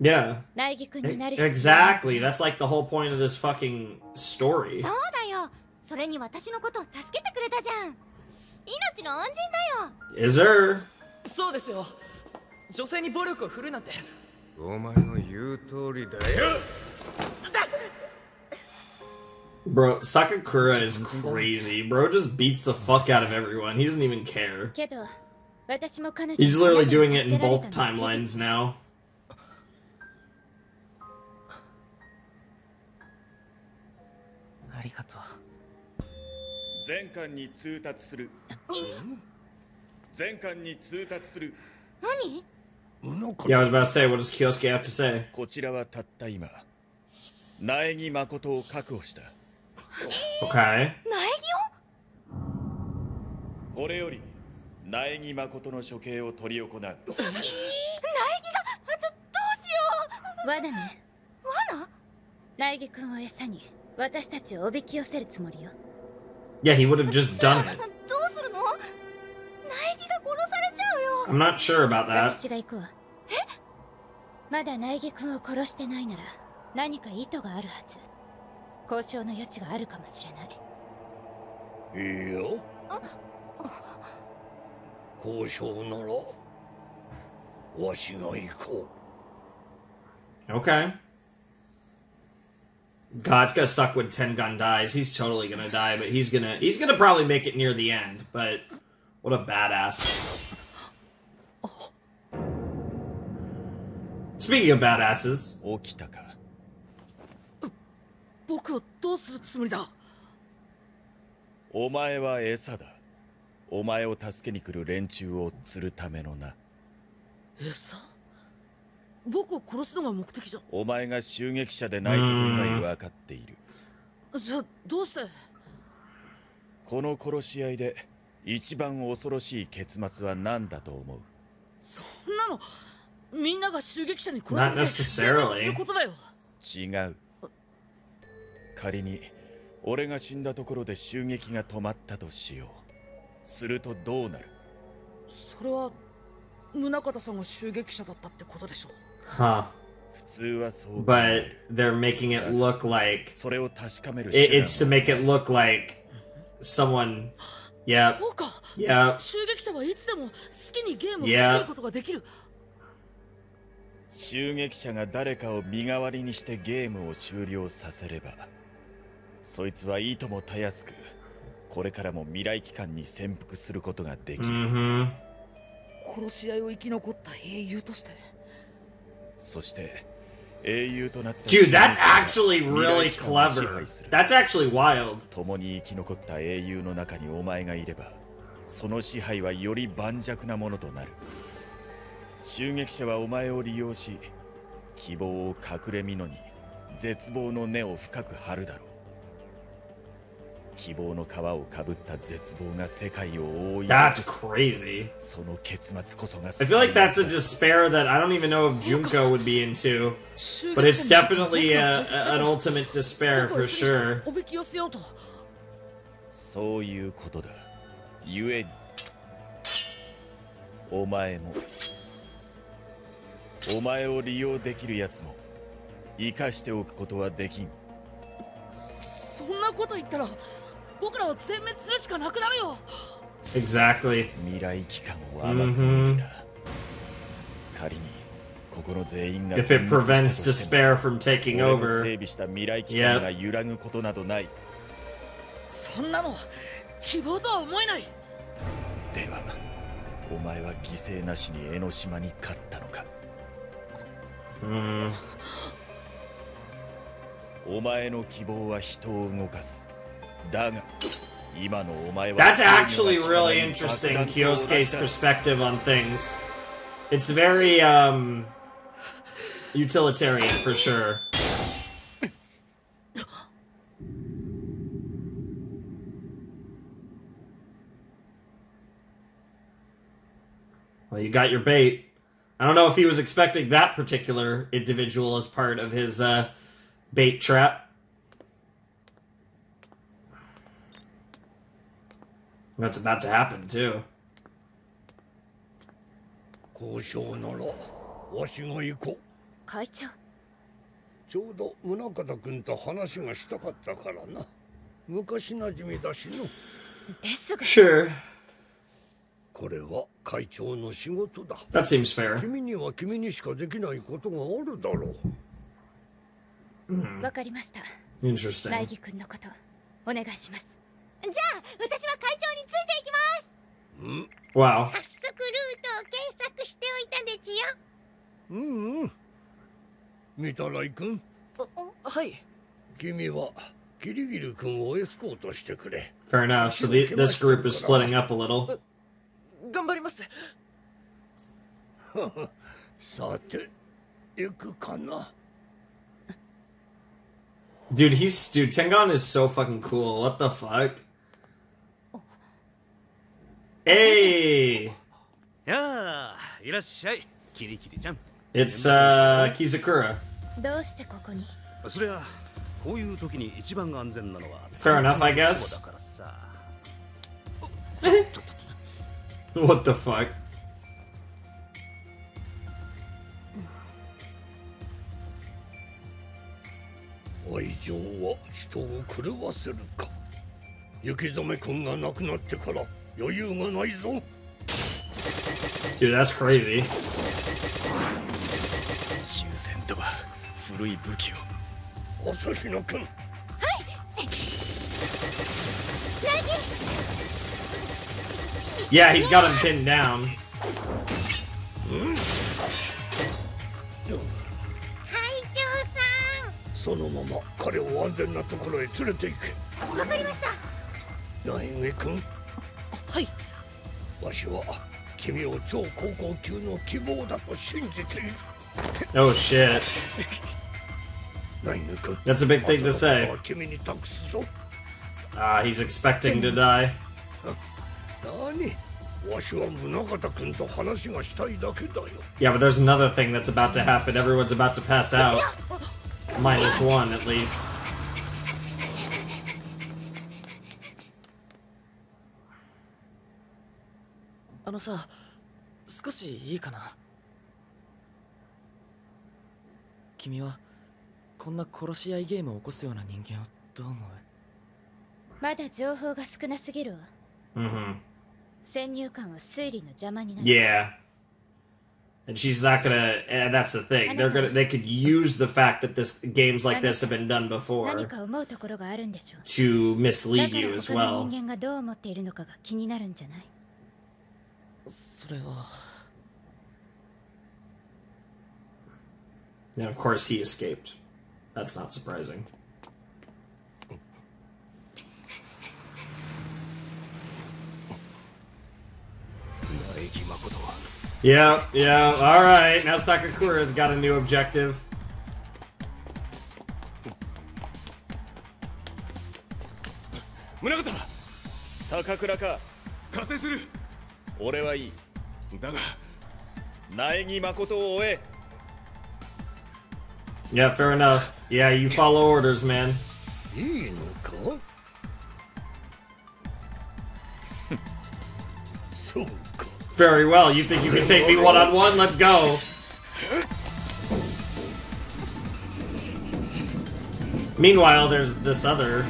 Yeah. 苗木君になる E- 必要は Exactly. That's like the whole point of this fucking story. そうだよそれに私のことを助けてくれたじゃん命の恩人だよ Is there? そうですよ女性に暴力を振るうなんてお前の言う通りだよ Bro, Sakakura is crazy. Bro just beats the fuck out of everyone. He doesn't even care. けど私も彼女 He's に literally あなた doing に it 助 in けられ both たのは事 timelines 実 now. 全艦に通達する。全艦に通達する。何？Yeah, I was about to say, what does Kyosuke have to say? こちらはたった今苗木誠を確保した。Okay. 苗木これより苗木誠の処刑を執り行う。を苗木が？どどうしよう。罠ね。罠？苗木君を餌に私たちをおびき寄せるつもりよ Yeah, he would have just done it. どうするの苗木が殺されちゃうよ I'm not sure about that. 私が行くわえまだ苗木君を殺してないなら何か意図があるはず交渉の余地があるかもしれない いいよ交渉ならわしが行こ Okay. God's gonna suck when Tengan dies. He's totally gonna die, but he's gonna he's gonna probably make it near the end. But what a badass! Oh. Speaking of badasses, Okitaka. お前を助けに来る連中を釣るためのな餌僕を殺すのが目的じゃお前が襲撃者でないこと以外分かっている。じゃあどうして？この殺し合いで一番恐ろしい結末は何だと思う？そんなのみんなが襲撃者に殺されて.することだよ。違う。仮に俺が死んだところで襲撃が止まったとしよう。するとどうなる？それは宗像さんが襲撃者だったってことでしょう 考 But える they're making it look like それを確かめる it, 手段 it's to make it look like someone. Yeah, そうか yeah. 襲撃者はいつでも好きにゲームをいやつけることができる襲撃者が誰かを身代わりにしてゲームを終了させればそいつはいともたやすくこれからも未来機関に潜伏することができる、 hmm 殺し合いを生き残った英雄として そして英雄となった Dude, that's actually 未 really clever. That's actually wild. 共に生き残った英雄の中にお前がいればその支配はより盤石なものとなる襲撃者はお前を利用し希望を隠れみのに絶望の根を深く張るだろう希望の皮をかぶった絶望が世界を覆い尽 That's くす crazy. その結末こそが I feel like that's a despair that I don't even know if Junko would be into. But it's definitely a, a- an ultimate despair for sure. おびき寄せようとそういうことだゆえにお前もお前を利用できるやつも生かしておくことはできんそんなこと言ったら僕らは全滅するしかなくなるよ。Exactly. 未来機関を甘く見るな、仮にここの全員が If it prevents したとしても despair from taking over. 整備した未来機関が揺らぐことなどない。そんなの希望とは思えない。ではお前は犠牲なしに江ノ島に勝ったのか？Mm. お前の希望は人を動かす That's actually really interesting, Kyosuke's perspective on things. It's very, um, utilitarian for sure. Well, you got your bait. I don't know if he was expecting that particular individual as part of his uh, bait trap. That's about to happen too. 交渉ならわしが行こう会長ちょうど宗像君と話がしたかったからな昔なじみだしのですが Sure. これは会長の仕事だ That seems fair. 君には君にしかできないことがあるだろうわかりました Interesting. 苗木君のことお願いします じゃあ私は会長についていきます Wow. 早速ルートを検索しておいたでちようんうん三たらい君はい君はキリギリ君をエスコートしてくれ Fair enough. So the, this group is splitting up a little. 頑張りますさて行くかな Dude, he's dude. Tengon is so fucking cool. What the fuck? Hey, やあいらっしゃいキリキリちゃん it's uh Kizakura. どうしてここにそりゃこういう時に一番安全なのは Fair enough, I guess. そうだからさ What the fuck? 愛情は人を狂わせるか 雪染君が亡くなってから 余裕がないぞ。Dude, that's crazy. は古い武器を。朝日奈君 Yeah, he's got him pinned down. そのまま彼を安全なところへ連れて行け。さんわかりました。苗木君？はいわしは君を超高校級の希望だと信じている Oh shit. 苗木君 That's a big thing to 朝の say. ことは君に託すぞ Ah, he's expecting to die. 何わしは宗像君と話がしたいだけだよ Yeah, but there's another thing that's about to happen. Everyone's about to pass out. Minus one, at least. あのさ少しいいかな君はこんな殺し合いゲームを起こすような人間をどう思うまだ情報が少なすぎるわ Mm-hmm. 先入観は推理の邪魔になる Yeah. And she's not gonna. And that's the thing. They're gonna. They could use the fact that this games like this have been done 何 before か思うところがあるんでしょう to だ mislead か you ら as well. それは... And of course he escaped. That's not surprising. Yeah, yeah, alright. Now Sakakura's got a new objective. Munakata! Sakakura ka! 加勢する俺はいいだが苗木誠を追え Yeah, fair enough. Yeah, you follow orders, man. いいのかそうか Very well. You think you can take me one on one? Let's go. Meanwhile, there's this other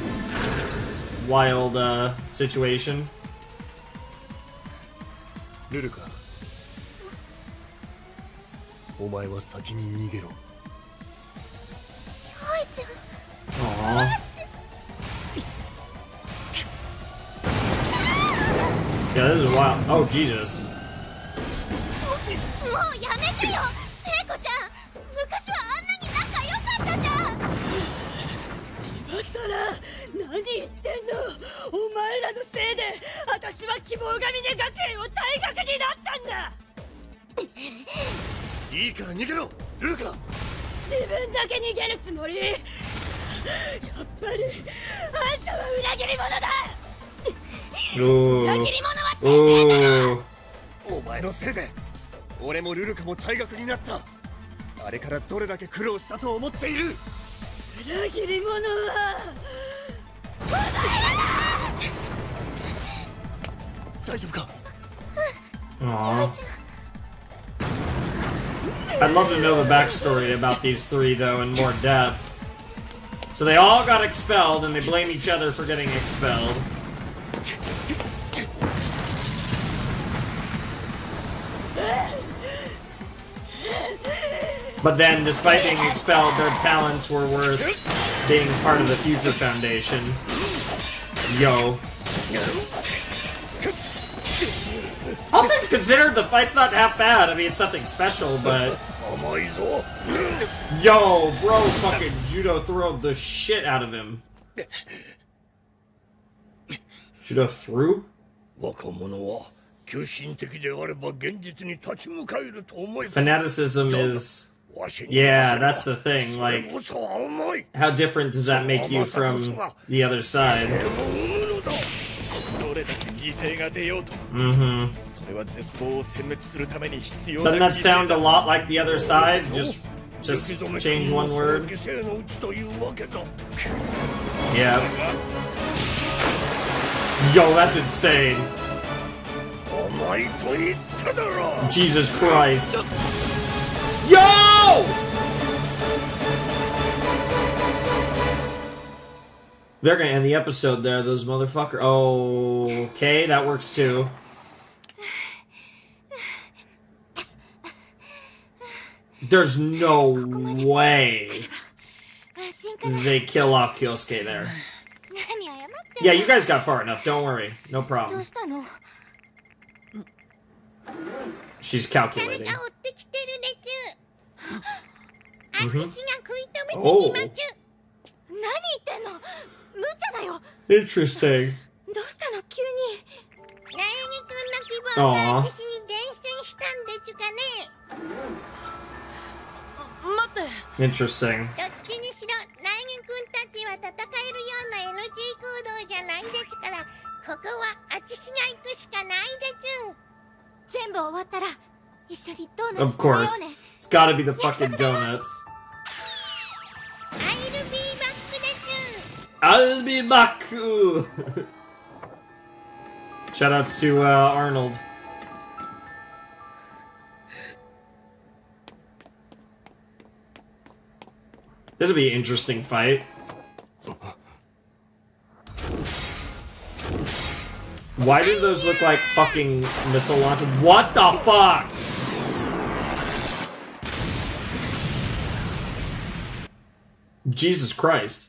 wild uh, situation. ルルカお前は先に逃げろ。はいちゃん. Yeah, this is wild. Oh, Jesus. もうやめてよ。聖子ちゃん。昔はあんなに仲良かったじゃん。今さら何言ってんの。お前らのせいで私は希望が峰学園を退学になったんだ。いいから逃げろルルカ自分だけ逃げるつもり？やっぱりあんたは裏切り者だ.裏切り者はてめえだろ Ooh. お前のせいで俺もルルカも退学になった。あれからどれだけ苦労したと思っている。裏切り者は 大丈夫か Aww. I'd love to know the backstory about these three, though, in more depth. So they all got expelled, and they blame each other for getting expelled. But then, despite being expelled, their talents were worth being part of the Future Foundation. Yo. All things considered, the fight's not half bad. I mean, it's nothing special, but... 甘いぞ Yo, bro fucking judo threw the shit out of him. Judo threw? 若者は急進的であれば現実に立ち向かえると思えば Fanaticism is... わしに Yeah, that's the thing. そ Like, れこそ甘い how different does that make you from the other side? Mm hmm Doesn't that sound a lot like the other side? Just just change one word. Yeah. Yo, that's insane. Oh Jesus Christ. Yo! They're gonna end the episode there, those motherfucker. Oh, okay, that works too. There's no way they kill off Kyosuke there. Yeah, you guys got far enough. Don't worry. No problem. She's calculating. Mm -hmm. Oh. Interesting. Aww. Interesting. Of course. It's gotta be the fucking donuts. Shoutouts to uh, Arnold. This will be an interesting fight. Why do those look like fucking missile launchers? What the fuck? Jesus Christ.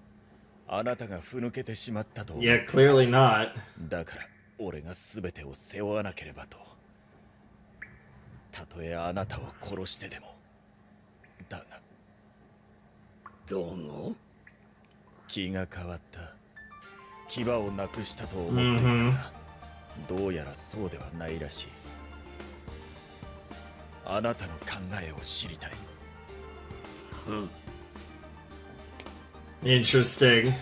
あなたがふぬけてしまったと。Yeah, clearly not. だから俺が全てを背負わなければと。たとえあなたを殺してでも。だが。どうも気が変わった。牙をなくしたと思っていたが、どうやらそうではないらしい。あなたの考えを知りたい.なん Interesting.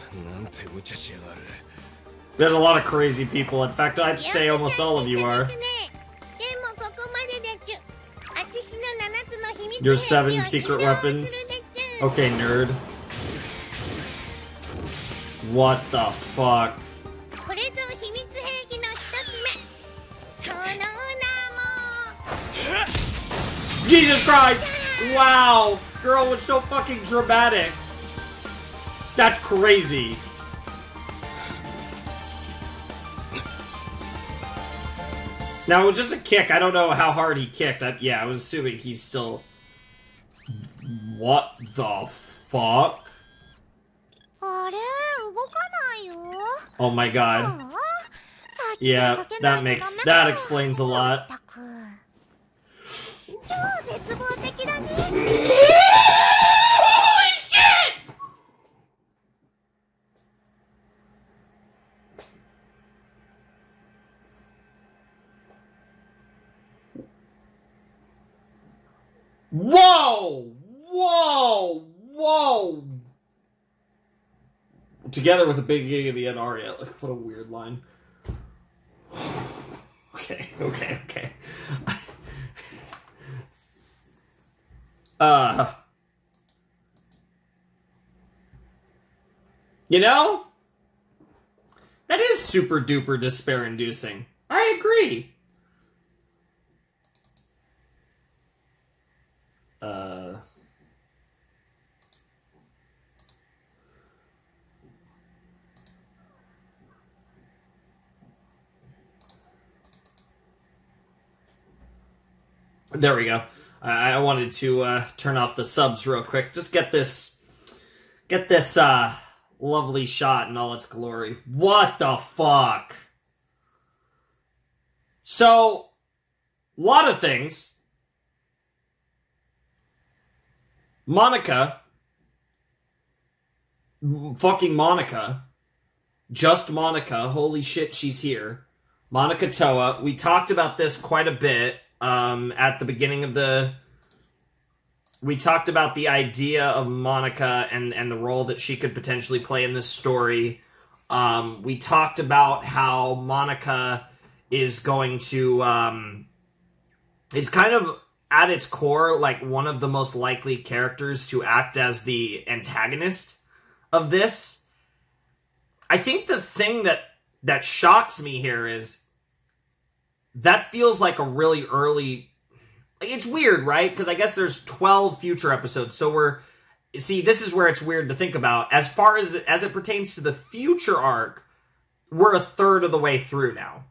There's a lot of crazy people. In fact, I'd say almost all of you are. Your seven secret weapons. Okay, nerd. What the fuck? Jesus Christ! Wow! Girl was so fucking dramatic! That's crazy. Now, it was just a kick. I don't know how hard he kicked. I, yeah, I was assuming he's still... What the fuck? Oh my god. Yeah, that makes... That explains a lot. Whoa! Whoa! Whoa! Together with a big gig of the aria. Like, what a weird line. Okay, okay, okay. uh. You know? That is super duper despair inducing. I agree. Uh. There we go. I, I wanted to uh, turn off the subs real quick. Just get this, get this uh, lovely shot in all its glory. What the fuck? So, a lot of things. Monaca, fucking Monaca, just Monaca. Holy shit, she's here. Monaca Towa. We talked about this quite a bit um, at the beginning of the we talked about the idea of Monaca and and the role that she could potentially play in this story. Um, we talked about how Monaca is going to um, it's kind of at its core like one of the most likely characters to act as the antagonist of this. I think the thing that that shocks me here is that feels like a really early it's weird, right? Because I guess there's 12 future episodes. So we're see, this is where it's weird to think about. As far as as it pertains to the future arc, we're a third of the way through now.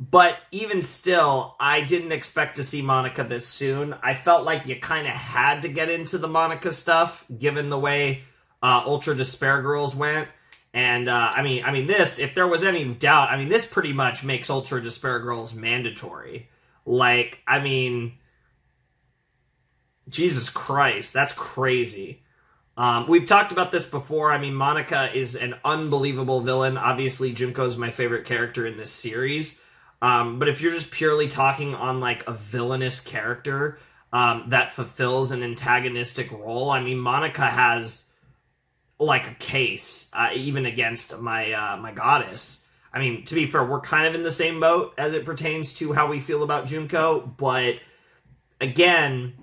But even still, I didn't expect to see Monaca this soon. I felt like you kind of had to get into the Monaca stuff, given the way uh, Ultra Despair Girls went. And uh, I mean, I mean, this. If there was any doubt, I mean, this pretty much makes Ultra Despair Girls mandatory. Like, I mean, Jesus Christ, that's crazy. Um, we've talked about this before. I mean, Monaca is an unbelievable villain. Obviously, Junko's my favorite character in this series. Um, but if you're just purely talking on like a villainous character um, that fulfills an antagonistic role, I mean, Monaca has like a case uh, even against my uh, my goddess. I mean, to be fair, we're kind of in the same boat as it pertains to how we feel about Junko, but again,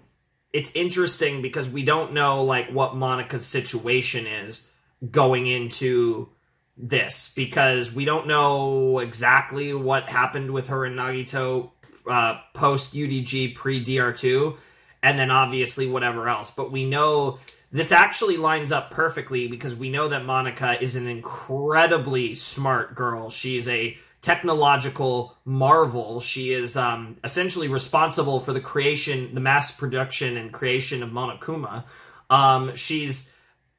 it's interesting because we don't know like what Monaca's situation is going into this because we don't know exactly what happened with her and Nagito uh, post UDG pre DR2 and then obviously whatever else. But we know this actually lines up perfectly because we know that Monaca is an incredibly smart girl. She's a technological marvel. She is um, essentially responsible for the creation, the mass production and creation of Monokuma. Um, she's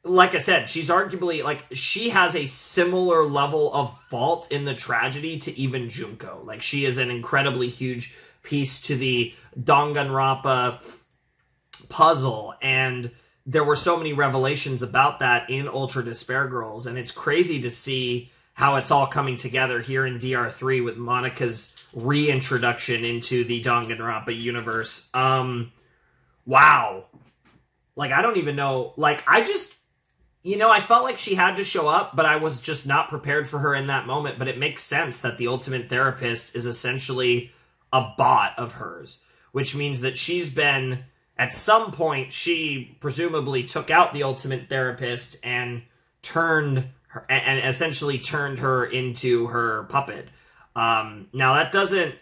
like I said, she's arguably like she has a similar level of fault in the tragedy to even Junko. Like she is an incredibly huge piece to the Danganronpa puzzle and there were so many revelations about that in Ultra Despair Girls and it's crazy to see how it's all coming together here in DR3 with Monaca's reintroduction into the Danganronpa universe. Um wow. Like I don't even know like I just you know, I felt like she had to show up, but I was just not prepared for her in that moment. But it makes sense that the ultimate therapist is essentially a bot of hers, which means that she's been, at some point, she presumably took out the ultimate therapist and turned her, and essentially turned her into her puppet. Um, now, that doesn't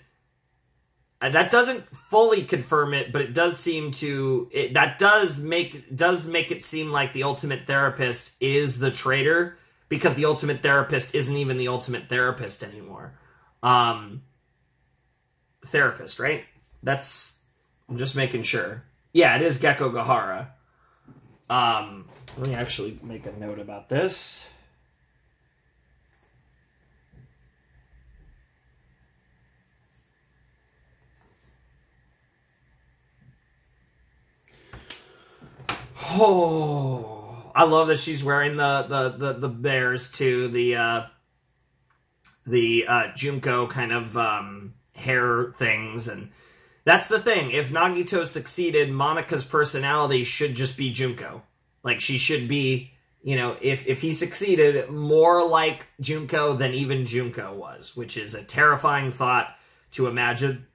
that doesn't fully confirm it, but it does seem to it, that does make does make it seem like the ultimate therapist is the traitor because the ultimate therapist isn't even the ultimate therapist anymore. Um, therapist, right? That's I'm just making sure. Yeah, it is Gekkogahara. Um, let me actually make a note about this. Oh, I love that she's wearing the the the, the bears too. The uh, the uh, Junko kind of um, hair things, and that's the thing. If Nagito succeeded, Monaca's personality should just be Junko. Like she should be, you know, if if he succeeded, more like Junko than even Junko was, which is a terrifying thought to imagine.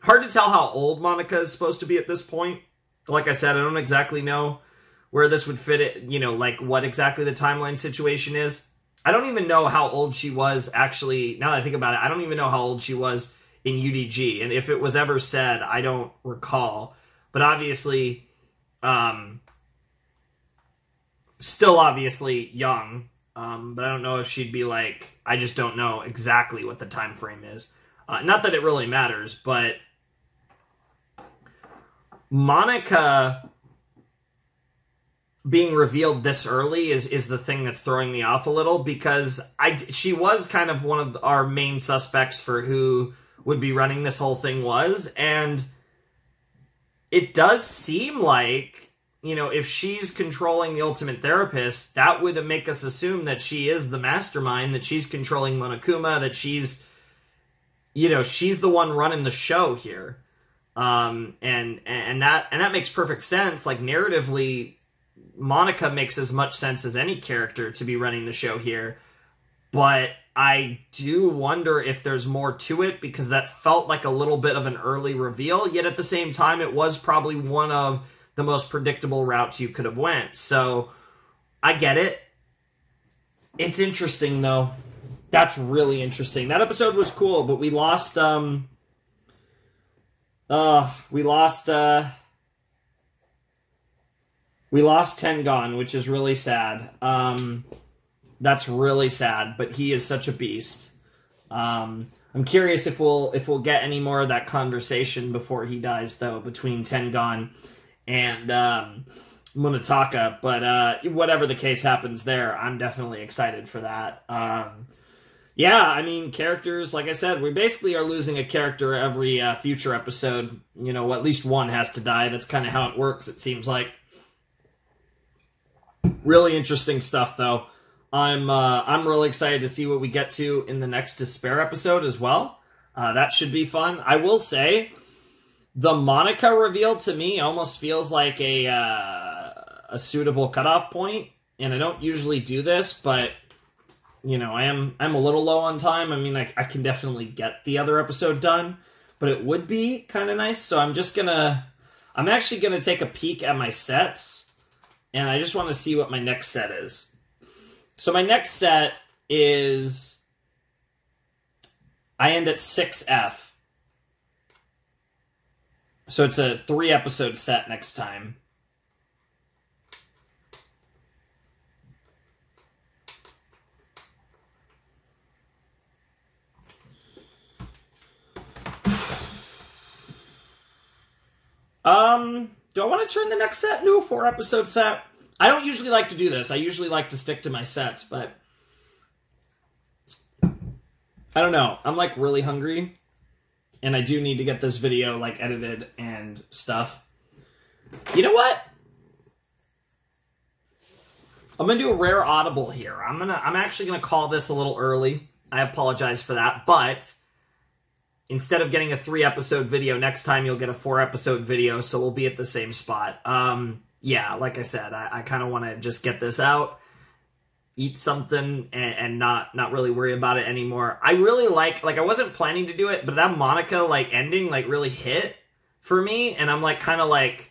Hard to tell how old Monaca is supposed to be at this point like I said, I don't exactly know where this would fit it, you know, like what exactly the timeline situation is. I don't even know how old she was actually. Now that I think about it, I don't even know how old she was in UDG. And if it was ever said, I don't recall. But obviously, um, still obviously young. Um, but I don't know if she'd be like, I just don't know exactly what the time frame is. Uh, not that it really matters, but Monaca being revealed this early is is the thing that's throwing me off a little because I she was kind of one of our main suspects for who would be running this whole thing was. And it does seem like you know if she's controlling the ultimate therapist that would make us assume that she is the mastermind that she's controlling Monokuma that she's you know she's the one running the show here Um, and and that and that makes perfect sense. Like narratively, Monaca makes as much sense as any character to be running the show here. But I do wonder if there's more to it because that felt like a little bit of an early reveal. Yet at the same time, it was probably one of the most predictable routes you could have went. So I get it. It's interesting though. That's really interesting. That episode was cool, but we lost um uh we lost uh we lost Tengan, which is really sad. Um that's really sad, but he is such a beast. Um I'm curious if we'll if we'll get any more of that conversation before he dies though between Tengan and um Munakata, but uh, whatever the case happens there, I'm definitely excited for that. Um, yeah, I mean, characters, like I said, we basically are losing a character every uh, future episode. You know, at least one has to die. That's kind of how it works, it seems like. Really interesting stuff, though. I'm uh, I'm really excited to see what we get to in the next Despair episode as well. Uh, that should be fun. I will say, the Monaca reveal to me almost feels like a uh, a suitable cutoff point. point, and I don't usually do this, but you know, I am I'm a little low on time. I mean, I, I can definitely get the other episode done, but it would be kind of nice. So I'm just gonna I'm actually gonna take a peek at my sets, and I just want to see what my next set is. So my next set is I end at six F. So it's a three episode set next time. Um, do I want to turn the next set into a four episode set? I don't usually like to do this. I usually like to stick to my sets, but I don't know. I'm like really hungry and I do need to get this video like edited and stuff. You know what? I'm gonna do a rare audible here. I'm gonna I'm actually gonna call this a little early. I apologize for that, but instead of getting a three episode video next time you'll get a four episode video so we'll be at the same spot. Um yeah like i said i, I kind of want to just get this out eat something and, and, not not really worry about it anymore. I really like like i wasn't planning to do it but that Monaca like ending like really hit for me and i'm like kind of like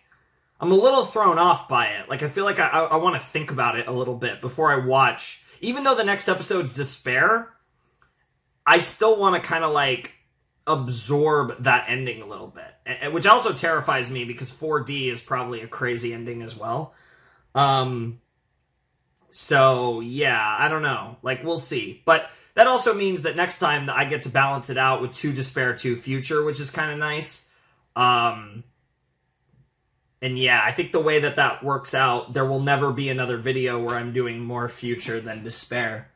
i'm a little thrown off by it. Like i feel like i, I, I want to think about it a little bit before i watch. Even though the next episode's despair i still want to kind of like absorb that ending a little bit, which also terrifies me because 4D is probably a crazy ending as well. Um, so yeah, I don't know. Like we'll see, but that also means that next time I get to balance it out with two despair, two future, which is kind of nice. Um, and yeah, I think the way that that works out, there will never be another video where I'm doing more future than despair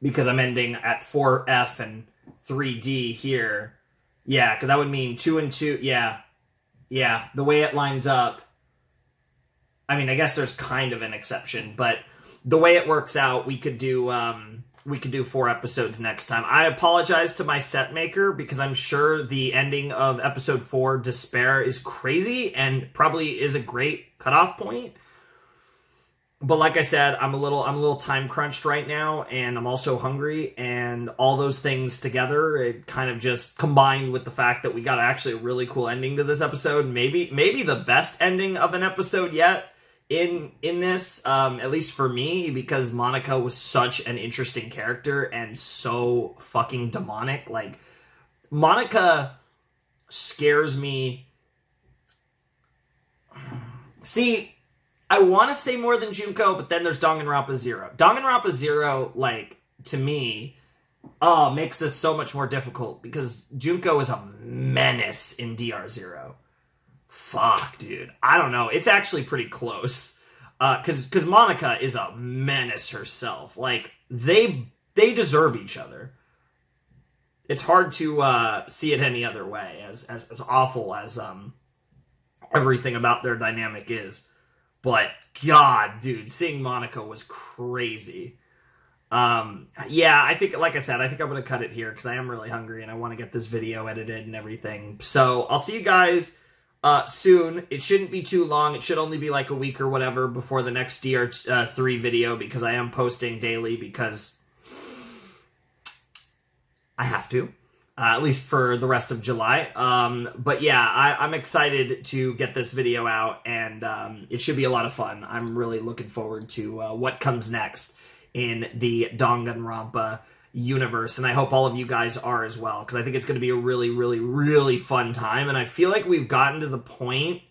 because I'm ending at 4F and 3D here. Yeah, because that would mean 2 and 2. Yeah. Yeah, the way it lines up. I mean, I guess there's kind of an exception, but the way it works out, we could do um we could do four episodes next time. I apologize to my set maker because I'm sure the ending of episode 4 Despair is crazy and probably is a great cutoff point but like I said, I'm a little I'm a little time crunched right now, and I'm also hungry, and all those things together, it kind of just combined with the fact that we got actually a really cool ending to this episode. Maybe maybe the best ending of an episode yet in in this, um, at least for me, because Monaca was such an interesting character and so fucking demonic. Like Monaca scares me. See, I want to say more than Junko, but then there's Danganronpa Zero. Danganronpa Zero, like, to me, oh, makes this so much more difficult because Junko is a menace in DR Zero. Fuck, dude. I don't know. It's actually pretty close. Uh, cause, cause Monaca is a menace herself. Like, they, they deserve each other. It's hard to, uh, see it any other way, as, as, as awful as, um, everything about their dynamic is. But God, dude, seeing Monaca was crazy. Um, yeah, I think, like I said, I think I'm going to cut it here because I am really hungry and I want to get this video edited and everything. So I'll see you guys uh, soon. It shouldn't be too long. It should only be like a week or whatever before the next DR3 uh, video because I am posting daily because I have to. Uh, at least for the rest of July. Um, but yeah, I, am excited to get this video out, and um, it should be a lot of fun. I'm really looking forward to uh, what comes next in the Danganronpa universe, and I hope all of you guys are as well, because I think it's going to be a really, really, really fun time, and I feel like we've gotten to the point...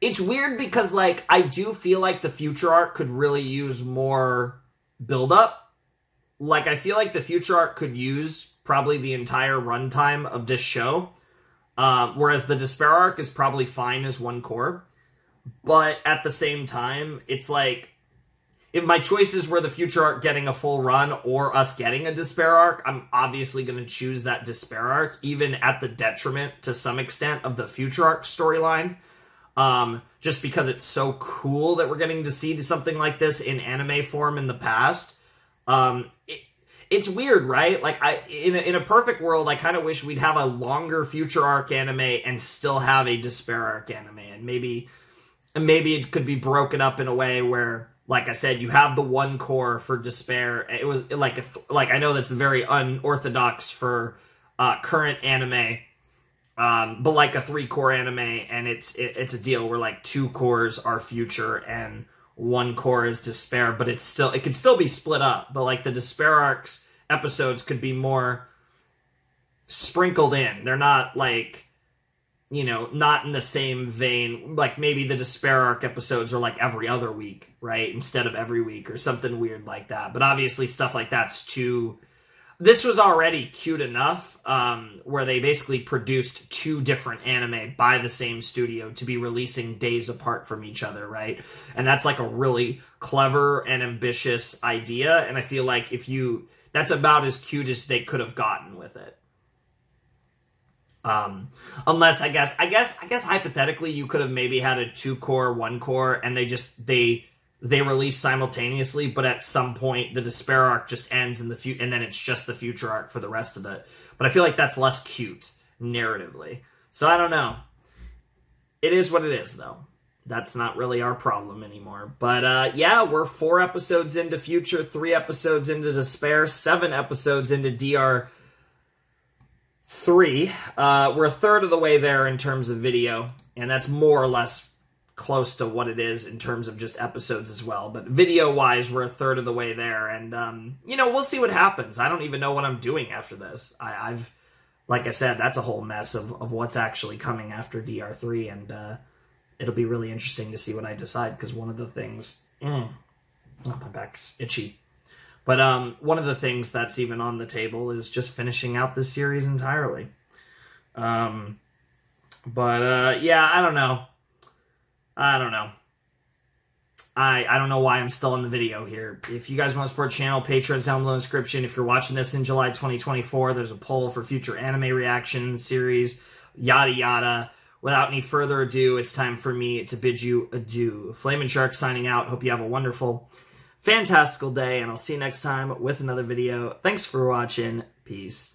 It's weird because, like, I do feel like the future arc could really use more build-up. Like, I feel like the future arc could use probably the entire runtime of this show, uh, whereas the Despair arc is probably fine as one cour. But at the same time, it's like if my choices were the future arc getting a full run or us getting a despair arc, I'm obviously going to choose that despair arc, even at the detriment to some extent of the future arc storyline. Um, just because it's so cool that we're getting to see something like this in anime form in the past. Um, it's weird, right? Like I in a, in a perfect world, I kind of wish we'd have a longer future arc anime and still have a despair arc anime, and maybe maybe it could be broken up in a way where like I said, you have the one cour for despair. It was like like I know that's very unorthodox for uh, current anime, um, but like a three cour anime, and it's it, it's a deal where like two cours are future and one cour is despair, but it's still it could still be split up. But like the despair arcs episodes could be more sprinkled in. They're not like you know, not in the same vein. Like maybe the Despair Arc episodes are like every other week, right? Instead of every week or something weird like that. But obviously stuff like that's too. This was already cute enough, um, where they basically produced two different anime by the same studio to be releasing days apart from each other, right? And that's like a really clever and ambitious idea. And I feel like if you, that's about as cute as they could have gotten with it. Um, unless I guess, I guess, I guess hypothetically you could have maybe had a two cour, one cour, and they just they they release simultaneously, but at some point the despair arc just ends in the future, and then it's just the future arc for the rest of it. But I feel like that's less cute narratively. So I don't know. It is what it is, though. That's not really our problem anymore. But uh, yeah, we're four episodes into Future, three episodes into Despair, seven episodes into DR three. Uh, we're a third of the way there in terms of video, and that's more or less close to what it is in terms of just episodes as well. But video wise, we're a third of the way there, and um, you know we'll see what happens. I don't even know what I'm doing after this. I, have like I said, that's a whole mess of, of what's actually coming after DR3, and uh, it'll be really interesting to see what I decide because one of the things. Mm, oh, my back's itchy. But um, one of the things that's even on the table is just finishing out this series entirely. Um, but uh, yeah, I don't know. I don't know. I, I don't know why I'm still in the video here. If you guys want to support the channel, Patreon's down below description. If you're watching this in July 2024, there's a poll for future anime reaction series, yada yada. Without any further ado, it's time for me to bid you adieu. Flamin' Shark signing out. Hope you have a wonderful fantastical day, and I'll see you next time with another video. Thanks for watching. Peace.